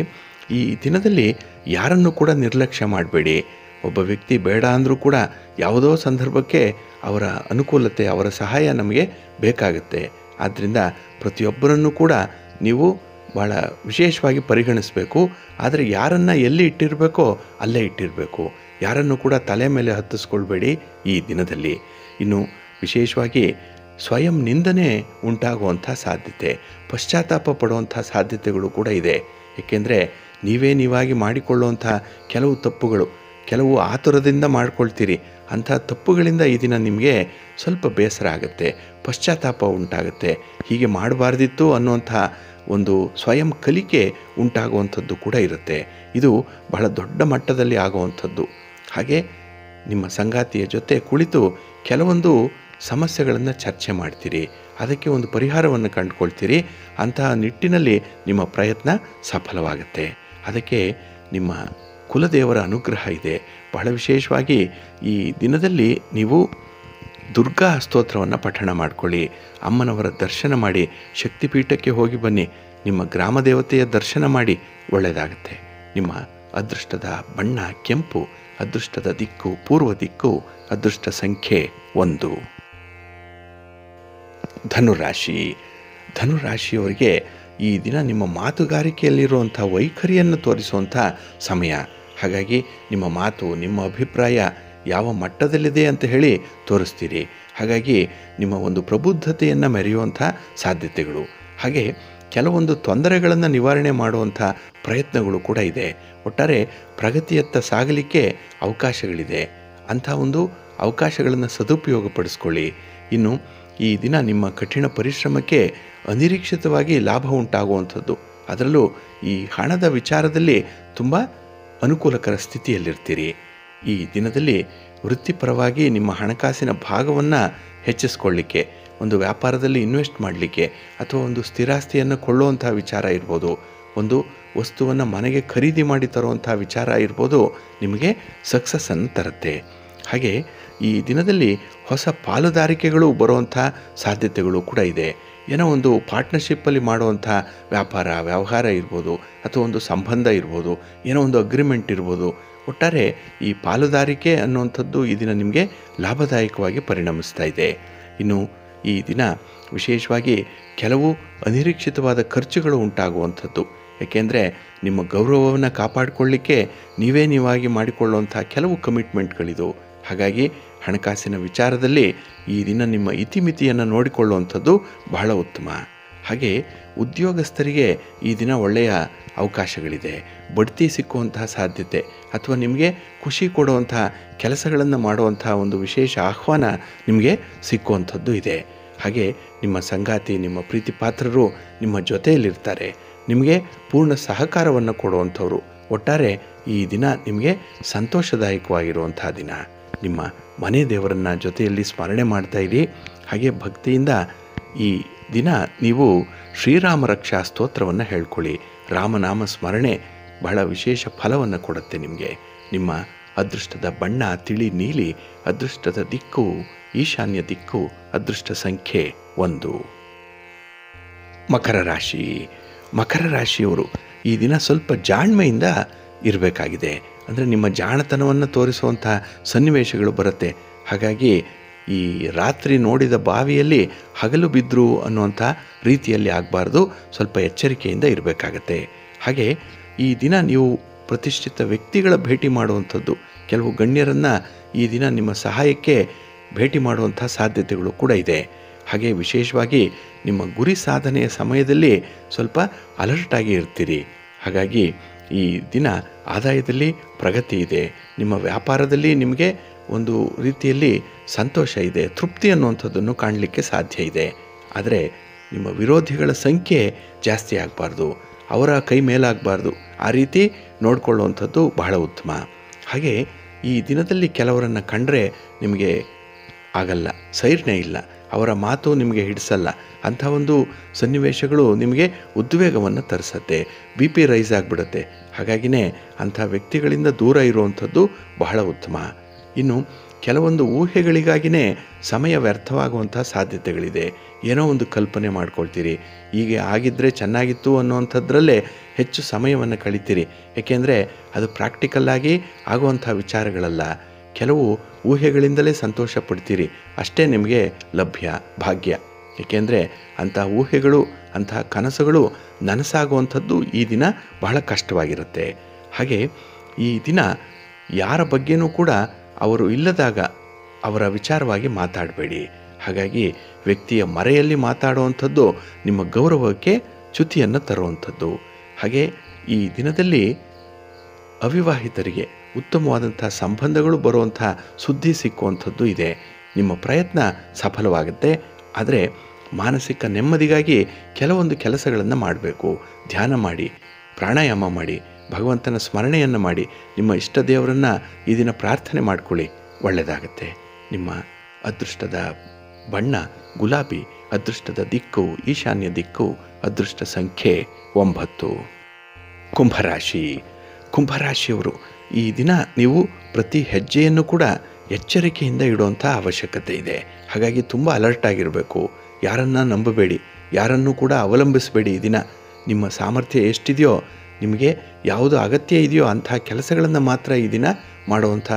ಈ ದಿನದಲ್ಲಿ ಯಾರನ್ನು ಕೂಡ ನಿರ್ಲಕ್ಷ್ಯ ಮಾಡಬೇಡಿ. ಒಬ್ಬ ವ್ಯಕ್ತಿ ಬೇಡ ಅಂದರೂ ಕೂಡ ಯಾವುದೋ ಸಂದರ್ಭಕ್ಕೆ ಅವರ ಅನುಕೂಲತೆ, ಅವರ ಸಹಾಯ ನಮಗೆ ಬೇಕಾಗುತ್ತೆ. ಆದ್ದರಿಂದ ಪ್ರತಿಯೊಬ್ಬರನ್ನು ಕೂಡ ನೀವು ಭಾಳ ವಿಶೇಷವಾಗಿ ಪರಿಗಣಿಸಬೇಕು. ಆದರೆ ಯಾರನ್ನು ಎಲ್ಲಿ ಇಟ್ಟಿರಬೇಕೋ ಅಲ್ಲೇ ಇಟ್ಟಿರಬೇಕು. ಯಾರನ್ನು ಕೂಡ ತಲೆ ಮೇಲೆ ಹತ್ತಿಸ್ಕೊಳ್ಬೇಡಿ ಈ ದಿನದಲ್ಲಿ. ಇನ್ನು ವಿಶೇಷವಾಗಿ ಸ್ವಯಂ ನಿಂದನೆ ಉಂಟಾಗುವಂಥ ಸಾಧ್ಯತೆ, ಪಶ್ಚಾತ್ತಾಪ ಪಡುವಂಥ ಸಾಧ್ಯತೆಗಳು ಕೂಡ ಇದೆ. ಏಕೆಂದರೆ ನೀವೇ ನೀವಾಗಿ ಮಾಡಿಕೊಳ್ಳುವಂಥ ಕೆಲವು ತಪ್ಪುಗಳು ಕೆಲವು ಆತುರದಿಂದ ಮಾಡ್ಕೊಳ್ತೀರಿ. ಅಂಥ ತಪ್ಪುಗಳಿಂದ ಈ ದಿನ ನಿಮಗೆ ಸ್ವಲ್ಪ ಬೇಸರ ಆಗುತ್ತೆ, ಪಶ್ಚಾತ್ತಾಪ ಉಂಟಾಗುತ್ತೆ. ಹೀಗೆ ಮಾಡಬಾರ್ದಿತ್ತು ಅನ್ನುವಂಥ ಒಂದು ಸ್ವಯಂ ಕಲಿಕೆ ಉಂಟಾಗುವಂಥದ್ದು ಕೂಡ ಇರುತ್ತೆ. ಇದು ಬಹಳ ದೊಡ್ಡ ಮಟ್ಟದಲ್ಲಿ ಆಗುವಂಥದ್ದು. ಹಾಗೆ ನಿಮ್ಮ ಸಂಗಾತಿಯ ಜೊತೆ ಕುಳಿತು ಕೆಲವೊಂದು ಸಮಸ್ಯೆಗಳನ್ನು ಚರ್ಚೆ ಮಾಡ್ತೀರಿ. ಅದಕ್ಕೆ ಒಂದು ಪರಿಹಾರವನ್ನು ಕಂಡುಕೊಳ್ತೀರಿ. ಅಂತಹ ನಿಟ್ಟಿನಲ್ಲಿ ನಿಮ್ಮ ಪ್ರಯತ್ನ ಸಫಲವಾಗುತ್ತೆ. ಅದಕ್ಕೆ ನಿಮ್ಮ ಕುಲದೇವರ ಅನುಗ್ರಹ ಇದೆ. ಬಹಳ ವಿಶೇಷವಾಗಿ ಈ ದಿನದಲ್ಲಿ ನೀವು ದುರ್ಗಾ ಸ್ತೋತ್ರವನ್ನು ಪಠಣ ಮಾಡಿಕೊಳ್ಳಿ. ಅಮ್ಮನವರ ದರ್ಶನ ಮಾಡಿ, ಶಕ್ತಿಪೀಠಕ್ಕೆ ಹೋಗಿ ಬನ್ನಿ. ನಿಮ್ಮ ಗ್ರಾಮ ದೇವತೆಯ ದರ್ಶನ ಮಾಡಿ, ಒಳ್ಳೆಯದಾಗುತ್ತೆ. ನಿಮ್ಮ ಅದೃಷ್ಟದ ಬಣ್ಣ ಕೆಂಪು, ಅದೃಷ್ಟದ ದಿಕ್ಕು ಪೂರ್ವ ದಿಕ್ಕು, ಅದೃಷ್ಟ ಸಂಖ್ಯೆ ಒಂದು. ಧನುರಾಶಿ. ಧನುರಾಶಿಯವರಿಗೆ ಈ ದಿನ ನಿಮ್ಮ ಮಾತುಗಾರಿಕೆಯಲ್ಲಿರುವಂಥ ವೈಖರಿಯನ್ನು ತೋರಿಸುವಂಥ ಸಮಯ. ಹಾಗಾಗಿ ನಿಮ್ಮ ಮಾತು, ನಿಮ್ಮ ಅಭಿಪ್ರಾಯ ಯಾವ ಮಟ್ಟದಲ್ಲಿದೆ ಅಂತ ಹೇಳಿ ತೋರಿಸ್ತೀರಿ. ಹಾಗಾಗಿ ನಿಮ್ಮ ಒಂದು ಪ್ರಬುದ್ಧತೆಯನ್ನು ಮೆರೆಯುವಂಥ ಸಾಧ್ಯತೆಗಳು. ಹಾಗೆ ಕೆಲವೊಂದು ತೊಂದರೆಗಳನ್ನು ನಿವಾರಣೆ ಮಾಡುವಂಥ ಪ್ರಯತ್ನಗಳು ಕೂಡ ಇದೆ. ಒಟ್ಟಾರೆ ಪ್ರಗತಿಯತ್ತ ಸಾಗಲಿಕ್ಕೆ ಅವಕಾಶಗಳಿದೆ. ಅಂಥ ಒಂದು ಅವಕಾಶಗಳನ್ನು ಸದುಪಯೋಗಪಡಿಸ್ಕೊಳ್ಳಿ. ಇನ್ನು ಈ ದಿನ ನಿಮ್ಮ ಕಠಿಣ ಪರಿಶ್ರಮಕ್ಕೆ ಅನಿರೀಕ್ಷಿತವಾಗಿ ಲಾಭ ಉಂಟಾಗುವಂಥದ್ದು. ಅದರಲ್ಲೂ ಈ ಹಣದ ವಿಚಾರದಲ್ಲಿ ತುಂಬ ಅನುಕೂಲಕರ ಸ್ಥಿತಿಯಲ್ಲಿರ್ತೀರಿ. ಈ ದಿನದಲ್ಲಿ ವೃತ್ತಿಪರವಾಗಿ ನಿಮ್ಮ ಹಣಕಾಸಿನ ಭಾಗವನ್ನು ಹೆಚ್ಚಿಸ್ಕೊಳ್ಳಿಕ್ಕೆ, ಒಂದು ವ್ಯಾಪಾರದಲ್ಲಿ ಇನ್ವೆಸ್ಟ್ ಮಾಡಲಿಕ್ಕೆ ಅಥವಾ ಒಂದು ಸ್ಥಿರಾಸ್ತಿಯನ್ನು ಕೊಳ್ಳುವಂಥ ವಿಚಾರ ಇರ್ಬೋದು. ಒಂದು ವಸ್ತುವನ್ನು ಮನೆಗೆ ಖರೀದಿ ಮಾಡಿ ತರುವಂಥ ವಿಚಾರ ಇರ್ಬೋದು, ನಿಮಗೆ ಸಕ್ಸಸ್ಸನ್ನು ತರುತ್ತೆ. ಹಾಗೆ ಈ ದಿನದಲ್ಲಿ ಹೊಸ ಪಾಲುದಾರಿಕೆಗಳು ಬರುವಂಥ ಸಾಧ್ಯತೆಗಳು ಕೂಡ ಇದೆ. ಏನೋ ಒಂದು ಪಾರ್ಟ್ನರ್ಶಿಪ್ಪಲ್ಲಿ ಮಾಡುವಂಥ ವ್ಯಾಪಾರ, ವ್ಯವಹಾರ ಇರ್ಬೋದು, ಅಥವಾ ಒಂದು ಸಂಬಂಧ ಇರ್ಬೋದು, ಏನೋ ಒಂದು ಅಗ್ರಿಮೆಂಟ್ ಇರ್ಬೋದು, ಒಟ್ಟಾರೆ ಈ ಪಾಲುದಾರಿಕೆ ಅನ್ನುವಂಥದ್ದು ಈ ದಿನ ನಿಮಗೆ ಲಾಭದಾಯಕವಾಗಿ ಪರಿಣಮಿಸ್ತಾ ಇದೆ. ಇನ್ನು ಈ ದಿನ ವಿಶೇಷವಾಗಿ ಕೆಲವು ಅನಿರೀಕ್ಷಿತವಾದ ಖರ್ಚುಗಳು ಉಂಟಾಗುವಂಥದ್ದು. ಏಕೆಂದರೆ ನಿಮ್ಮ ಗೌರವವನ್ನು ಕಾಪಾಡಿಕೊಳ್ಳಿಕ್ಕೆ ನೀವೇ ನೀವಾಗಿ ಮಾಡಿಕೊಳ್ಳುವಂಥ ಕೆಲವು ಕಮಿಟ್ಮೆಂಟ್ಗಳಿದು ಹಾಗಾಗಿ ಹಣಕಾಸಿನ ವಿಚಾರದಲ್ಲಿ ಈ ದಿನ ನಿಮ್ಮ ಇತಿಮಿತಿಯನ್ನು ನೋಡಿಕೊಳ್ಳುವಂಥದ್ದು ಬಹಳ ಉತ್ತಮ. ಹಾಗೆ ಉದ್ಯೋಗಸ್ಥರಿಗೆ ಈ ದಿನ ಒಳ್ಳೆಯ ಅವಕಾಶಗಳಿದೆ. ಬಡ್ತಿ ಸಿಕ್ಕುವಂತಹ ಸಾಧ್ಯತೆ ಅಥವಾ ನಿಮಗೆ ಖುಷಿ ಕೊಡುವಂತಹ ಕೆಲಸಗಳನ್ನು ಮಾಡುವಂತಹ ಒಂದು ವಿಶೇಷ ಆಹ್ವಾನ ನಿಮಗೆ ಸಿಕ್ಕುವಂಥದ್ದು ಇದೆ. ಹಾಗೆ ನಿಮ್ಮ ಸಂಗಾತಿ, ನಿಮ್ಮ ಪ್ರೀತಿ ಪಾತ್ರರು ನಿಮ್ಮ ಜೊತೆಯಲ್ಲಿರ್ತಾರೆ. ನಿಮಗೆ ಪೂರ್ಣ ಸಹಕಾರವನ್ನು ಕೊಡುವಂಥವ್ರು. ಒಟ್ಟಾರೆ ಈ ದಿನ ನಿಮಗೆ ಸಂತೋಷದಾಯಕವಾಗಿರುವಂತಹ ದಿನ. ನಿಮ್ಮ ಮನೆ ದೇವರನ್ನು ಜೊತೆಯಲ್ಲಿ ಸ್ಮರಣೆ ಮಾಡ್ತಾ ಇರಿ. ಹಾಗೆ ಭಕ್ತಿಯಿಂದ ಈ ದಿನ ನೀವು ಶ್ರೀರಾಮ ರಕ್ಷಾ ಸ್ತೋತ್ರವನ್ನು ಹೇಳ್ಕೊಳ್ಳಿ. ರಾಮನಾಮ ಸ್ಮರಣೆ ಬಹಳ ವಿಶೇಷ ಫಲವನ್ನು ಕೊಡುತ್ತೆ ನಿಮಗೆ. ನಿಮ್ಮ ಅದೃಷ್ಟದ ಬಣ್ಣ, ತಿಳಿ, ನೀಲಿ, ಅದೃಷ್ಟದ ದಿಕ್ಕು, ಈಶಾನ್ಯ ದಿಕ್ಕು, ಅದೃಷ್ಟ ಸಂಖ್ಯೆ ಒಂದು. ಮಕರ ರಾಶಿ. ಮಕರ ರಾಶಿಯವರು ಈ ದಿನ ಸ್ವಲ್ಪ ಜಾಣ್ಮೆಯಿಂದ ಇರಬೇಕಾಗಿದೆ. ಅಂದರೆ ನಿಮ್ಮ ಜಾಣತನವನ್ನು ತೋರಿಸುವಂಥ ಸನ್ನಿವೇಶಗಳು ಬರುತ್ತೆ. ಹಾಗಾಗಿ ಈ ರಾತ್ರಿ ನೋಡಿದ ಬಾವಿಯಲ್ಲಿ ಹಗಲು ಬಿದ್ದರು ಅನ್ನುವಂಥ ರೀತಿಯಲ್ಲಿ ಆಗಬಾರ್ದು. ಸ್ವಲ್ಪ ಎಚ್ಚರಿಕೆಯಿಂದ ಇರಬೇಕಾಗತ್ತೆ. ಹಾಗೆ ಈ ದಿನ ನೀವು ಪ್ರತಿಷ್ಠಿತ ವ್ಯಕ್ತಿಗಳ ಭೇಟಿ ಮಾಡುವಂಥದ್ದು, ಕೆಲವು ಗಣ್ಯರನ್ನು ಈ ದಿನ ನಿಮ್ಮ ಸಹಾಯಕ್ಕೆ ಭೇಟಿ ಮಾಡುವಂಥ ಸಾಧ್ಯತೆಗಳು ಕೂಡ ಇದೆ. ಹಾಗೆ ವಿಶೇಷವಾಗಿ ನಿಮ್ಮ ಗುರಿ ಸಾಧನೆಯ ಸಮಯದಲ್ಲಿ ಸ್ವಲ್ಪ ಅಲರ್ಟಾಗಿ ಇರ್ತೀರಿ. ಹಾಗಾಗಿ ಈ ದಿನ ಆದಾಯದಲ್ಲಿ ಪ್ರಗತಿ ಇದೆ. ನಿಮ್ಮ ವ್ಯಾಪಾರದಲ್ಲಿ ನಿಮಗೆ ಒಂದು ರೀತಿಯಲ್ಲಿ ಸಂತೋಷ ಇದೆ. ತೃಪ್ತಿ ಅನ್ನುವಂಥದ್ದನ್ನು ಕಾಣಲಿಕ್ಕೆ ಸಾಧ್ಯ ಇದೆ. ಆದರೆ ನಿಮ್ಮ ವಿರೋಧಿಗಳ ಸಂಖ್ಯೆ ಜಾಸ್ತಿ ಆಗಬಾರ್ದು. ಅವರ ಕೈ ಮೇಲಾಗಬಾರ್ದು. ಆ ರೀತಿ ನೋಡಿಕೊಳ್ಳುವಂಥದ್ದು ಬಹಳ ಉತ್ತಮ. ಹಾಗೆ ಈ ದಿನದಲ್ಲಿ ಕೆಲವರನ್ನು ಕಂಡ್ರೆ ನಿಮಗೆ ಆಗಲ್ಲ. ಸೈರ್ಣೆ ಇಲ್ಲ. ಅವರ ಮಾತು ನಿಮಗೆ ಹಿಡಿಸಲ್ಲ. ಅಂಥ ಒಂದು ಸನ್ನಿವೇಶಗಳು ನಿಮಗೆ ಉದ್ವೇಗವನ್ನು ತರಿಸತ್ತೆ. ಬಿ ಪಿ ರೈಸ್ ಆಗಿಬಿಡುತ್ತೆ. ಹಾಗಾಗಿನೇ ಅಂಥ ವ್ಯಕ್ತಿಗಳಿಂದ ದೂರ ಇರುವಂಥದ್ದು ಬಹಳ ಉತ್ತಮ. ಇನ್ನು ಕೆಲವೊಂದು ಊಹೆಗಳಿಗಾಗಿನೇ ಸಮಯ ವ್ಯರ್ಥವಾಗುವಂಥ ಸಾಧ್ಯತೆಗಳಿದೆ. ಏನೋ ಒಂದು ಕಲ್ಪನೆ ಮಾಡ್ಕೊಳ್ತೀರಿ. ಹೀಗೆ ಆಗಿದ್ದರೆ ಚೆನ್ನಾಗಿತ್ತು ಅನ್ನುವಂಥದ್ರಲ್ಲೇ ಹೆಚ್ಚು ಸಮಯವನ್ನು ಕಳಿತೀರಿ. ಏಕೆಂದರೆ ಅದು ಪ್ರಾಕ್ಟಿಕಲ್ಲಾಗಿ ಆಗುವಂಥ ವಿಚಾರಗಳಲ್ಲ. ಕೆಲವು ಊಹೆಗಳಿಂದಲೇ ಸಂತೋಷ ಪಡ್ತೀರಿ ಅಷ್ಟೇ ನಿಮಗೆ ಲಭ್ಯ, ಭಾಗ್ಯ. ಏಕೆಂದರೆ ಅಂತಹ ಊಹೆಗಳು, ಅಂತಹ ಕನಸುಗಳು ನನಸಾಗುವಂಥದ್ದು ಈ ದಿನ ಬಹಳ ಕಷ್ಟವಾಗಿರುತ್ತೆ. ಹಾಗೆ ಈ ದಿನ ಯಾರ ಬಗ್ಗೆನೂ ಕೂಡ ಅವರು ಇಲ್ಲದಾಗ ಅವರ ವಿಚಾರವಾಗಿ ಮಾತಾಡಬೇಡಿ. ಹಾಗಾಗಿ ವ್ಯಕ್ತಿಯ ಮರೆಯಲ್ಲಿ ಮಾತಾಡುವಂಥದ್ದು ನಿಮ್ಮ ಗೌರವಕ್ಕೆ ಚ್ಯುತಿಯನ್ನು ತರುವಂಥದ್ದು. ಹಾಗೆ ಈ ದಿನದಲ್ಲಿ ಅವಿವಾಹಿತರಿಗೆ ಉತ್ತಮವಾದಂಥ ಸಂಬಂಧಗಳು ಬರುವಂಥ ಸುದ್ದಿ ಸಿಕ್ಕುವಂಥದ್ದು ಇದೆ. ನಿಮ್ಮ ಪ್ರಯತ್ನ ಸಫಲವಾಗುತ್ತೆ. ಆದರೆ ಮಾನಸಿಕ ನೆಮ್ಮದಿಗಾಗಿ ಕೆಲವೊಂದು ಕೆಲಸಗಳನ್ನು ಮಾಡಬೇಕು. ಧ್ಯಾನ ಮಾಡಿ, ಪ್ರಾಣಾಯಾಮ ಮಾಡಿ, ಭಗವಂತನ ಸ್ಮರಣೆಯನ್ನು ಮಾಡಿ, ನಿಮ್ಮ ಇಷ್ಟ ದೇವರನ್ನು ಈ ದಿನ ಪ್ರಾರ್ಥನೆ ಮಾಡ್ಕೊಳ್ಳಿ. ಒಳ್ಳೆಯದಾಗತ್ತೆ. ನಿಮ್ಮ ಅದೃಷ್ಟದ ಬಣ್ಣ ಗುಲಾಬಿ, ಅದೃಷ್ಟದ ದಿಕ್ಕು ಈಶಾನ್ಯ ದಿಕ್ಕು, ಅದೃಷ್ಟ ಸಂಖ್ಯೆ ಒಂಬತ್ತು. ಕುಂಭರಾಶಿ. ಕುಂಭರಾಶಿಯವರು ಈ ದಿನ ನೀವು ಪ್ರತಿ ಹೆಜ್ಜೆಯನ್ನು ಕೂಡ ಎಚ್ಚರಿಕೆಯಿಂದ ಇಡುವಂಥ ಅವಶ್ಯಕತೆ ಇದೆ. ಹಾಗಾಗಿ ತುಂಬ ಅಲರ್ಟ್ ಆಗಿರಬೇಕು. ಯಾರನ್ನು ನಂಬಬೇಡಿ. ಯಾರನ್ನೂ ಕೂಡ ಅವಲಂಬಿಸಬೇಡಿ ಈ ದಿನ. ನಿಮ್ಮ ಸಾಮರ್ಥ್ಯ ಎಷ್ಟಿದೆಯೋ, ನಿಮಗೆ ಯಾವುದು ಅಗತ್ಯ ಇದೆಯೋ ಅಂತಹ ಕೆಲಸಗಳನ್ನು ಮಾತ್ರ ಈ ದಿನ ಮಾಡುವಂಥ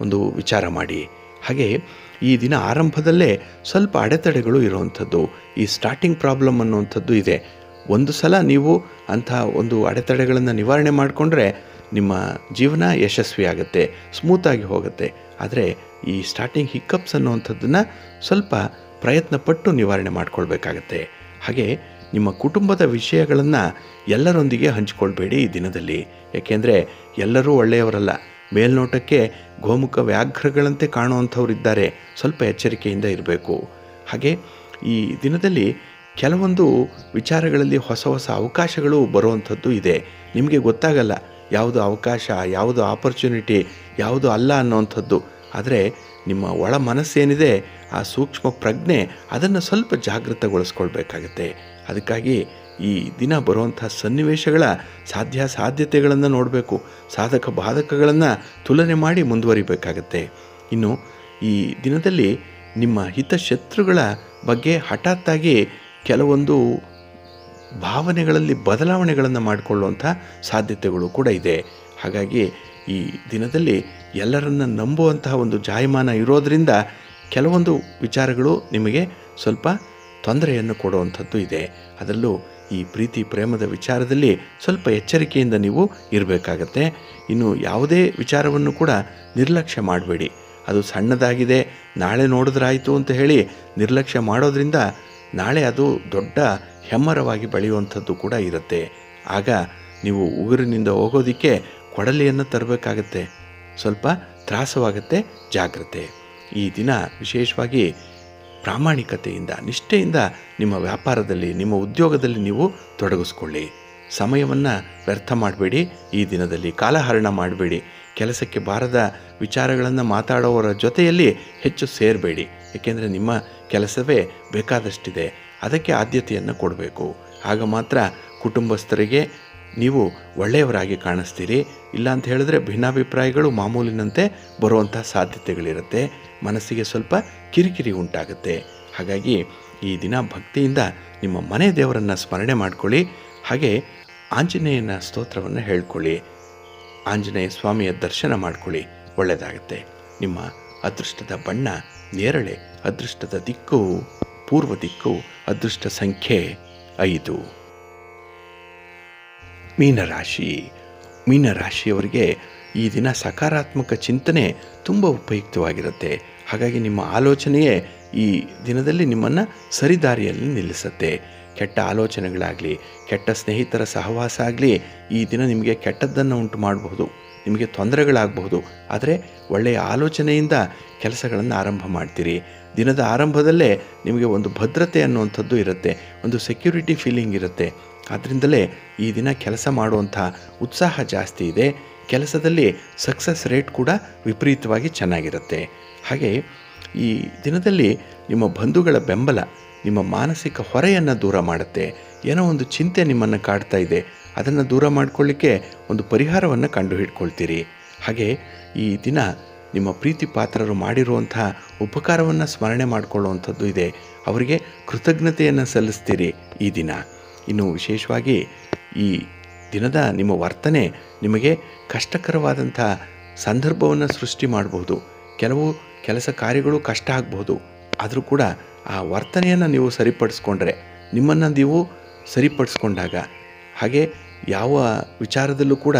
ಒಂದು ವಿಚಾರ ಮಾಡಿ. ಹಾಗೆ ಈ ದಿನ ಆರಂಭದಲ್ಲೇ ಸ್ವಲ್ಪ ಅಡೆತಡೆಗಳು ಇರುವಂಥದ್ದು. ಈ ಸ್ಟಾರ್ಟಿಂಗ್ ಪ್ರಾಬ್ಲಮ್ ಅನ್ನುವಂಥದ್ದು ಇದೆ. ಒಂದು ಸಲ ನೀವು ಅಂಥ ಒಂದು ಅಡೆತಡೆಗಳನ್ನು ನಿವಾರಣೆ ಮಾಡಿಕೊಂಡ್ರೆ ನಿಮ್ಮ ಜೀವನ ಯಶಸ್ವಿ ಆಗುತ್ತೆ ಸ್ಮೂತಾಗಿ ಹೋಗುತ್ತೆ. ಆದರೆ ಈ ಸ್ಟಾರ್ಟಿಂಗ್ ಹಿಕ್ಕಪ್ಸ್ ಅನ್ನುವಂಥದ್ದನ್ನು ಸ್ವಲ್ಪ ಪ್ರಯತ್ನ ಪಟ್ಟು ನಿವಾರಣೆ ಮಾಡಿಕೊಳ್ಬೇಕಾಗತ್ತೆ. ಹಾಗೆ ನಿಮ್ಮ ಕುಟುಂಬದ ವಿಷಯಗಳನ್ನು ಎಲ್ಲರೊಂದಿಗೆ ಹಂಚಿಕೊಳ್ಬೇಡಿ ಈ ದಿನದಲ್ಲಿ. ಏಕೆಂದರೆ ಎಲ್ಲರೂ ಒಳ್ಳೆಯವರಲ್ಲ. ಮೇಲ್ನೋಟಕ್ಕೆ ಗೋಮುಖ ವ್ಯಾಘ್ರಗಳಂತೆ ಕಾಣುವಂಥವರಿದ್ದಾರೆ. ಸ್ವಲ್ಪ ಎಚ್ಚರಿಕೆಯಿಂದ ಇರಬೇಕು. ಹಾಗೆ ಈ ದಿನದಲ್ಲಿ ಕೆಲವೊಂದು ವಿಚಾರಗಳಲ್ಲಿ ಹೊಸ ಹೊಸ ಅವಕಾಶಗಳು ಬರುವಂಥದ್ದು ಇದೆ. ನಿಮಗೆ ಗೊತ್ತಾಗಲ್ಲ ಯಾವುದು ಅವಕಾಶ, ಯಾವುದು ಆಪರ್ಚುನಿಟಿ ಯಾವುದು ಅಲ್ಲ ಅನ್ನೋವಂಥದ್ದು. ಆದರೆ ನಿಮ್ಮ ಒಳ ಮನಸ್ಸೇನಿದೆ ಆ ಸೂಕ್ಷ್ಮ ಪ್ರಜ್ಞೆ ಅದನ್ನು ಸ್ವಲ್ಪ ಜಾಗೃತಗೊಳಿಸ್ಕೊಳ್ಬೇಕಾಗತ್ತೆ. ಅದಕ್ಕಾಗಿ ಈ ದಿನ ಬರುವಂಥ ಸನ್ನಿವೇಶಗಳ ಸಾಧ್ಯ ಸಾಧ್ಯತೆಗಳನ್ನು ನೋಡಬೇಕು. ಸಾಧಕ ಬಾಧಕಗಳನ್ನು ತುಲನೆ ಮಾಡಿ ಮುಂದುವರಿಬೇಕಾಗತ್ತೆ. ಇನ್ನು ಈ ದಿನದಲ್ಲಿ ನಿಮ್ಮ ಹಿತಶತ್ರುಗಳ ಬಗ್ಗೆ ಹಠಾತ್ತಾಗಿ ಕೆಲವೊಂದು ಭಾವನೆಗಳಲ್ಲಿ ಬದಲಾವಣೆಗಳನ್ನು ಮಾಡಿಕೊಳ್ಳುವಂಥ ಸಾಧ್ಯತೆಗಳು ಕೂಡ ಇದೆ. ಹಾಗಾಗಿ ಈ ದಿನದಲ್ಲಿ ಎಲ್ಲರನ್ನ ನಂಬುವಂತಹ ಒಂದು ಜಾಯಮಾನ ಇರೋದರಿಂದ ಕೆಲವೊಂದು ವಿಚಾರಗಳು ನಿಮಗೆ ಸ್ವಲ್ಪ ತೊಂದರೆಯನ್ನು ಕೊಡುವಂಥದ್ದು ಇದೆ. ಅದರಲ್ಲೂ ಈ ಪ್ರೀತಿ, ಪ್ರೇಮದ ವಿಚಾರದಲ್ಲಿ ಸ್ವಲ್ಪ ಎಚ್ಚರಿಕೆಯಿಂದ ನೀವು ಇರಬೇಕಾಗತ್ತೆ. ಇನ್ನು ಯಾವುದೇ ವಿಚಾರವನ್ನು ಕೂಡ ನಿರ್ಲಕ್ಷ್ಯ ಮಾಡಬೇಡಿ. ಅದು ಸಣ್ಣದಾಗಿದೆ, ನಾಳೆ ನೋಡಿದ್ರಾಯಿತು ಅಂತ ಹೇಳಿ ನಿರ್ಲಕ್ಷ್ಯ ಮಾಡೋದ್ರಿಂದ ನಾಳೆ ಅದು ದೊಡ್ಡ ಹೆಮ್ಮರವಾಗಿ ಬೆಳೆಯುವಂಥದ್ದು ಕೂಡ ಇರುತ್ತೆ. ಆಗ ನೀವು ಉಗುರಿನಿಂದ ಹೋಗೋದಕ್ಕೆ ಕೊಡಲಿಯನ್ನು ತರಬೇಕಾಗತ್ತೆ. ಸ್ವಲ್ಪ ತ್ರಾಸವಾಗುತ್ತೆ, ಜಾಗ್ರತೆ. ಈ ದಿನ ವಿಶೇಷವಾಗಿ ಪ್ರಾಮಾಣಿಕತೆಯಿಂದ, ನಿಷ್ಠೆಯಿಂದ ನಿಮ್ಮ ವ್ಯಾಪಾರದಲ್ಲಿ, ನಿಮ್ಮ ಉದ್ಯೋಗದಲ್ಲಿ ನೀವು ತೊಡಗಿಸ್ಕೊಳ್ಳಿ. ಸಮಯವನ್ನು ವ್ಯರ್ಥ ಮಾಡಬೇಡಿ, ಈ ದಿನದಲ್ಲಿ ಕಾಲಹರಣ ಮಾಡಬೇಡಿ. ಕೆಲಸಕ್ಕೆ ಬಾರದ ವಿಚಾರಗಳನ್ನು ಮಾತಾಡೋವರ ಜೊತೆಯಲ್ಲಿ ಹೆಚ್ಚು ಸೇರಬೇಡಿ. ಏಕೆಂದರೆ ನಿಮ್ಮ ಕೆಲಸವೇ ಬೇಕಾದಷ್ಟಿದೆ. ಅದಕ್ಕೆ ಆದ್ಯತೆಯನ್ನು ಕೊಡಬೇಕು. ಆಗ ಮಾತ್ರ ಕುಟುಂಬಸ್ಥರಿಗೆ ನೀವು ಒಳ್ಳೆಯವರಾಗಿ ಕಾಣಿಸ್ತೀರಿ. ಇಲ್ಲ ಅಂತ ಹೇಳಿದ್ರೆ ಭಿನ್ನಾಭಿಪ್ರಾಯಗಳು ಮಾಮೂಲಿನಂತೆ ಬರುವಂಥ ಸಾಧ್ಯತೆಗಳಿರುತ್ತೆ. ಮನಸ್ಸಿಗೆ ಸ್ವಲ್ಪ ಕಿರಿಕಿರಿ ಉಂಟಾಗುತ್ತೆ. ಹಾಗಾಗಿ ಈ ದಿನ ಭಕ್ತಿಯಿಂದ ನಿಮ್ಮ ಮನೆ ದೇವರನ್ನು ಸ್ಮರಣೆ ಮಾಡ್ಕೊಳ್ಳಿ. ಹಾಗೆ ಆಂಜನೇಯನ ಸ್ತೋತ್ರವನ್ನು ಹೇಳ್ಕೊಳ್ಳಿ. ಆಂಜನೇಯ ಸ್ವಾಮಿಯ ದರ್ಶನ ಮಾಡ್ಕೊಳ್ಳಿ. ಒಳ್ಳೆಯದಾಗುತ್ತೆ. ನಿಮ್ಮ ಅದೃಷ್ಟದ ಬಣ್ಣ ನೇರಳೆ ಅದೃಷ್ಟದ ದಿಕ್ಕು, ಪೂರ್ವ ದಿಕ್ಕು, ಅದೃಷ್ಟ ಸಂಖ್ಯೆ ಐದು. ಮೀನರಾಶಿ. ಮೀನರಾಶಿಯವರಿಗೆ ಈ ದಿನ ಸಕಾರಾತ್ಮಕ ಚಿಂತನೆ ತುಂಬ ಉಪಯುಕ್ತವಾಗಿರುತ್ತೆ. ಹಾಗಾಗಿ ನಿಮ್ಮ ಆಲೋಚನೆಯೇ ಈ ದಿನದಲ್ಲಿ ನಿಮ್ಮನ್ನು ಸರಿದಾರಿಯಲ್ಲಿ ನಿಲ್ಲಿಸುತ್ತೆ. ಕೆಟ್ಟ ಆಲೋಚನೆಗಳಾಗಲಿ, ಕೆಟ್ಟ ಸ್ನೇಹಿತರ ಸಹವಾಸ ಆಗಲಿ ಈ ದಿನ ನಿಮಗೆ ಕೆಟ್ಟದ್ದನ್ನು ಉಂಟು ಮಾಡಬಹುದು. ನಿಮಗೆ ತೊಂದರೆಗಳಾಗಬಹುದು, ಆದರೆ ಒಳ್ಳೆಯ ಆಲೋಚನೆಯಿಂದ ಕೆಲಸಗಳನ್ನು ಆರಂಭ ಮಾಡ್ತೀರಿ. ದಿನದ ಆರಂಭದಲ್ಲೇ ನಿಮಗೆ ಒಂದು ಭದ್ರತೆ ಅನ್ನುವಂಥದ್ದು ಇರುತ್ತೆ, ಒಂದು ಸೆಕ್ಯೂರಿಟಿ ಫೀಲಿಂಗ್ ಇರುತ್ತೆ. ಆದ್ದರಿಂದಲೇ ಈ ದಿನ ಕೆಲಸ ಮಾಡುವಂಥ ಉತ್ಸಾಹ ಜಾಸ್ತಿ ಇದೆ. ಕೆಲಸದಲ್ಲಿ ಸಕ್ಸಸ್ ರೇಟ್ ಕೂಡ ವಿಪರೀತವಾಗಿ ಚೆನ್ನಾಗಿರುತ್ತೆ. ಹಾಗೆ ಈ ದಿನದಲ್ಲಿ ನಿಮ್ಮ ಬಂಧುಗಳ ಬೆಂಬಲ, ನಿಮ್ಮ ಮಾನಸಿಕ ಹೊರೆಯನ್ನು ದೂರ ಮಾಡುತ್ತೆ. ಏನೋ ಒಂದು ಚಿಂತೆ ನಿಮ್ಮನ್ನು ಕಾಡ್ತಾ ಇದೆ. ಅದನ್ನು ದೂರ ಮಾಡಿಕೊಳ್ಳಿಕ್ಕೆ ಒಂದು ಪರಿಹಾರವನ್ನು ಕಂಡು ಹಿಡ್ಕೊಳ್ತೀರಿ ಹಾಗೆ ಈ ದಿನ ನಿಮ್ಮ ಪ್ರೀತಿ ಪಾತ್ರರು ಮಾಡಿರುವಂಥ ಉಪಕಾರವನ್ನು ಸ್ಮರಣೆ ಮಾಡಿಕೊಳ್ಳುವಂಥದ್ದು ಇದೆ. ಅವರಿಗೆ ಕೃತಜ್ಞತೆಯನ್ನು ಸಲ್ಲಿಸ್ತೀರಿ ಈ ದಿನ. ಇನ್ನು ವಿಶೇಷವಾಗಿ ಈ ದಿನದ ನಿಮ್ಮ ವರ್ತನೆ ನಿಮಗೆ ಕಷ್ಟಕರವಾದಂಥ ಸಂದರ್ಭವನ್ನು ಸೃಷ್ಟಿ ಮಾಡಬಹುದು. ಕೆಲವು ಕೆಲಸ ಕಾರ್ಯಗಳು ಕಷ್ಟ ಆಗಬಹುದು. ಆದರೂ ಕೂಡ ಆ ವರ್ತನೆಯನ್ನು ನೀವು ಸರಿಪಡಿಸ್ಕೊಂಡ್ರೆ ನಿಮ್ಮನ್ನು ನೀವು ಸರಿಪಡಿಸ್ಕೊಂಡಾಗ ಹಾಗೆ ಯಾವ ವಿಚಾರದಲ್ಲೂ ಕೂಡ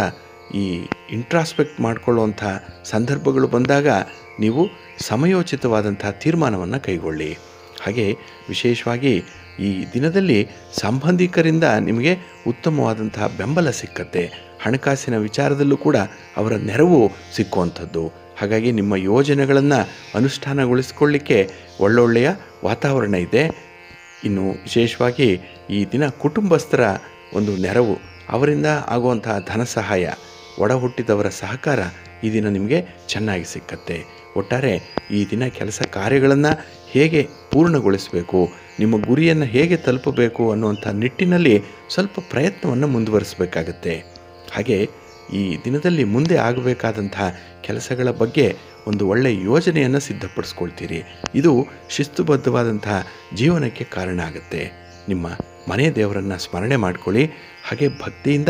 ಈ ಇಂಟ್ರಾಸ್ಪೆಕ್ಟ್ ಮಾಡಿಕೊಳ್ಳುವಂಥ ಸಂದರ್ಭಗಳು ಬಂದಾಗ ನೀವು ಸಮಯೋಚಿತವಾದಂಥ ತೀರ್ಮಾನವನ್ನು ಕೈಗೊಳ್ಳಿ. ಹಾಗೆ ವಿಶೇಷವಾಗಿ ಈ ದಿನದಲ್ಲಿ ಸಂಬಂಧಿಕರಿಂದ ನಿಮಗೆ ಉತ್ತಮವಾದಂತಹ ಬೆಂಬಲ ಸಿಕ್ಕತ್ತೆ. ಹಣಕಾಸಿನ ವಿಚಾರದಲ್ಲೂ ಕೂಡ ಅವರ ನೆರವು ಸಿಕ್ಕುವಂಥದ್ದು. ಹಾಗಾಗಿ ನಿಮ್ಮ ಯೋಜನೆಗಳನ್ನು ಅನುಷ್ಠಾನಗೊಳಿಸ್ಕೊಳ್ಳಿಕ್ಕೆ ಒಳ್ಳೊಳ್ಳೆಯ ವಾತಾವರಣ ಇದೆ. ಇನ್ನು ವಿಶೇಷವಾಗಿ ಈ ದಿನ ಕುಟುಂಬಸ್ಥರ ಒಂದು ನೆರವು. ಅವರಿಂದ ಆಗುವಂತಹ ಧನ ಸಹಾಯ ಒಡ ಹುಟ್ಟಿದವರ ಸಹಕಾರ ಈ ದಿನ ನಿಮಗೆ ಚೆನ್ನಾಗಿ ಸಿಕ್ಕತ್ತೆ. ಒಟ್ಟಾರೆ ಈ ದಿನ ಕೆಲಸ ಕಾರ್ಯಗಳನ್ನು ಹೇಗೆ ಪೂರ್ಣಗೊಳಿಸಬೇಕು, ನಿಮ್ಮ ಗುರಿಯನ್ನು ಹೇಗೆ ತಲುಪಬೇಕು ಅನ್ನುವಂಥ ನಿಟ್ಟಿನಲ್ಲಿ ಸ್ವಲ್ಪ ಪ್ರಯತ್ನವನ್ನು ಮುಂದುವರಿಸಬೇಕಾಗತ್ತೆ. ಹಾಗೆ ಈ ದಿನದಲ್ಲಿ ಮುಂದೆ ಆಗಬೇಕಾದಂತಹ ಕೆಲಸಗಳ ಬಗ್ಗೆ ಒಂದು ಒಳ್ಳೆಯ ಯೋಜನೆಯನ್ನು ಸಿದ್ಧಪಡಿಸ್ಕೊಳ್ತೀರಿ. ಇದು ಶಿಸ್ತುಬದ್ಧವಾದಂತಹ ಜೀವನಕ್ಕೆ ಕಾರಣ ಆಗುತ್ತೆ. ನಿಮ್ಮ ಮನೆ ದೇವರನ್ನು ಸ್ಮರಣೆ ಮಾಡ್ಕೊಳ್ಳಿ. ಹಾಗೆ ಭಕ್ತಿಯಿಂದ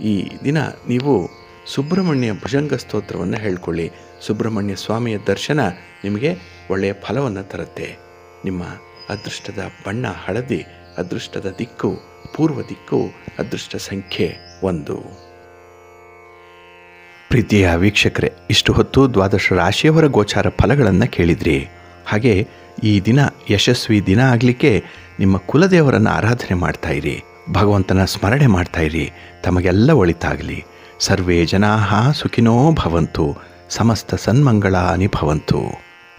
ಈ ದಿನ ನೀವು ಸುಬ್ರಹ್ಮಣ್ಯ ಭುಜಂಗ ಸ್ತೋತ್ರವನ್ನು ಹೇಳ್ಕೊಳ್ಳಿ. ಸುಬ್ರಹ್ಮಣ್ಯ ಸ್ವಾಮಿಯ ದರ್ಶನ ನಿಮಗೆ ಒಳ್ಳೆಯ ಫಲವನ್ನು ತರುತ್ತೆ. ನಿಮ್ಮ ಅದೃಷ್ಟದ ಬಣ್ಣ ಹಳದಿ, ಅದೃಷ್ಟದ ದಿಕ್ಕು ಪೂರ್ವ ದಿಕ್ಕು, ಅದೃಷ್ಟ ಸಂಖ್ಯೆ ಒಂದು. ಪ್ರೀತಿಯ ವೀಕ್ಷಕರೇ, ಇಷ್ಟು ಹೊತ್ತು ದ್ವಾದಶ ರಾಶಿಯವರ ಗೋಚಾರ ಫಲಗಳನ್ನು ಕೇಳಿದ್ರಿ. ಹಾಗೆ ಈ ದಿನ ಯಶಸ್ವಿ ದಿನ ಆಗಲಿಕ್ಕೆ ನಿಮ್ಮ ಕುಲದೇವರನ್ನು ಆರಾಧನೆ ಮಾಡ್ತಾ ಇರಿ, ಭಗವಂತನ ಸ್ಮರಣೆ ಮಾಡ್ತಾ ಇರಿ, ತಮಗೆಲ್ಲ ಒಳಿತಾಗಲಿ. ಸರ್ವೇ ಜನಾ ಸುಖಿನೋ ಭವಂತು, ಸಮಸ್ತ ಸನ್ಮಂಗಳಾನಿ ಭವಂತು.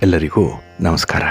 ಎಲ್ಲರಿಗೂ ನಮಸ್ಕಾರ.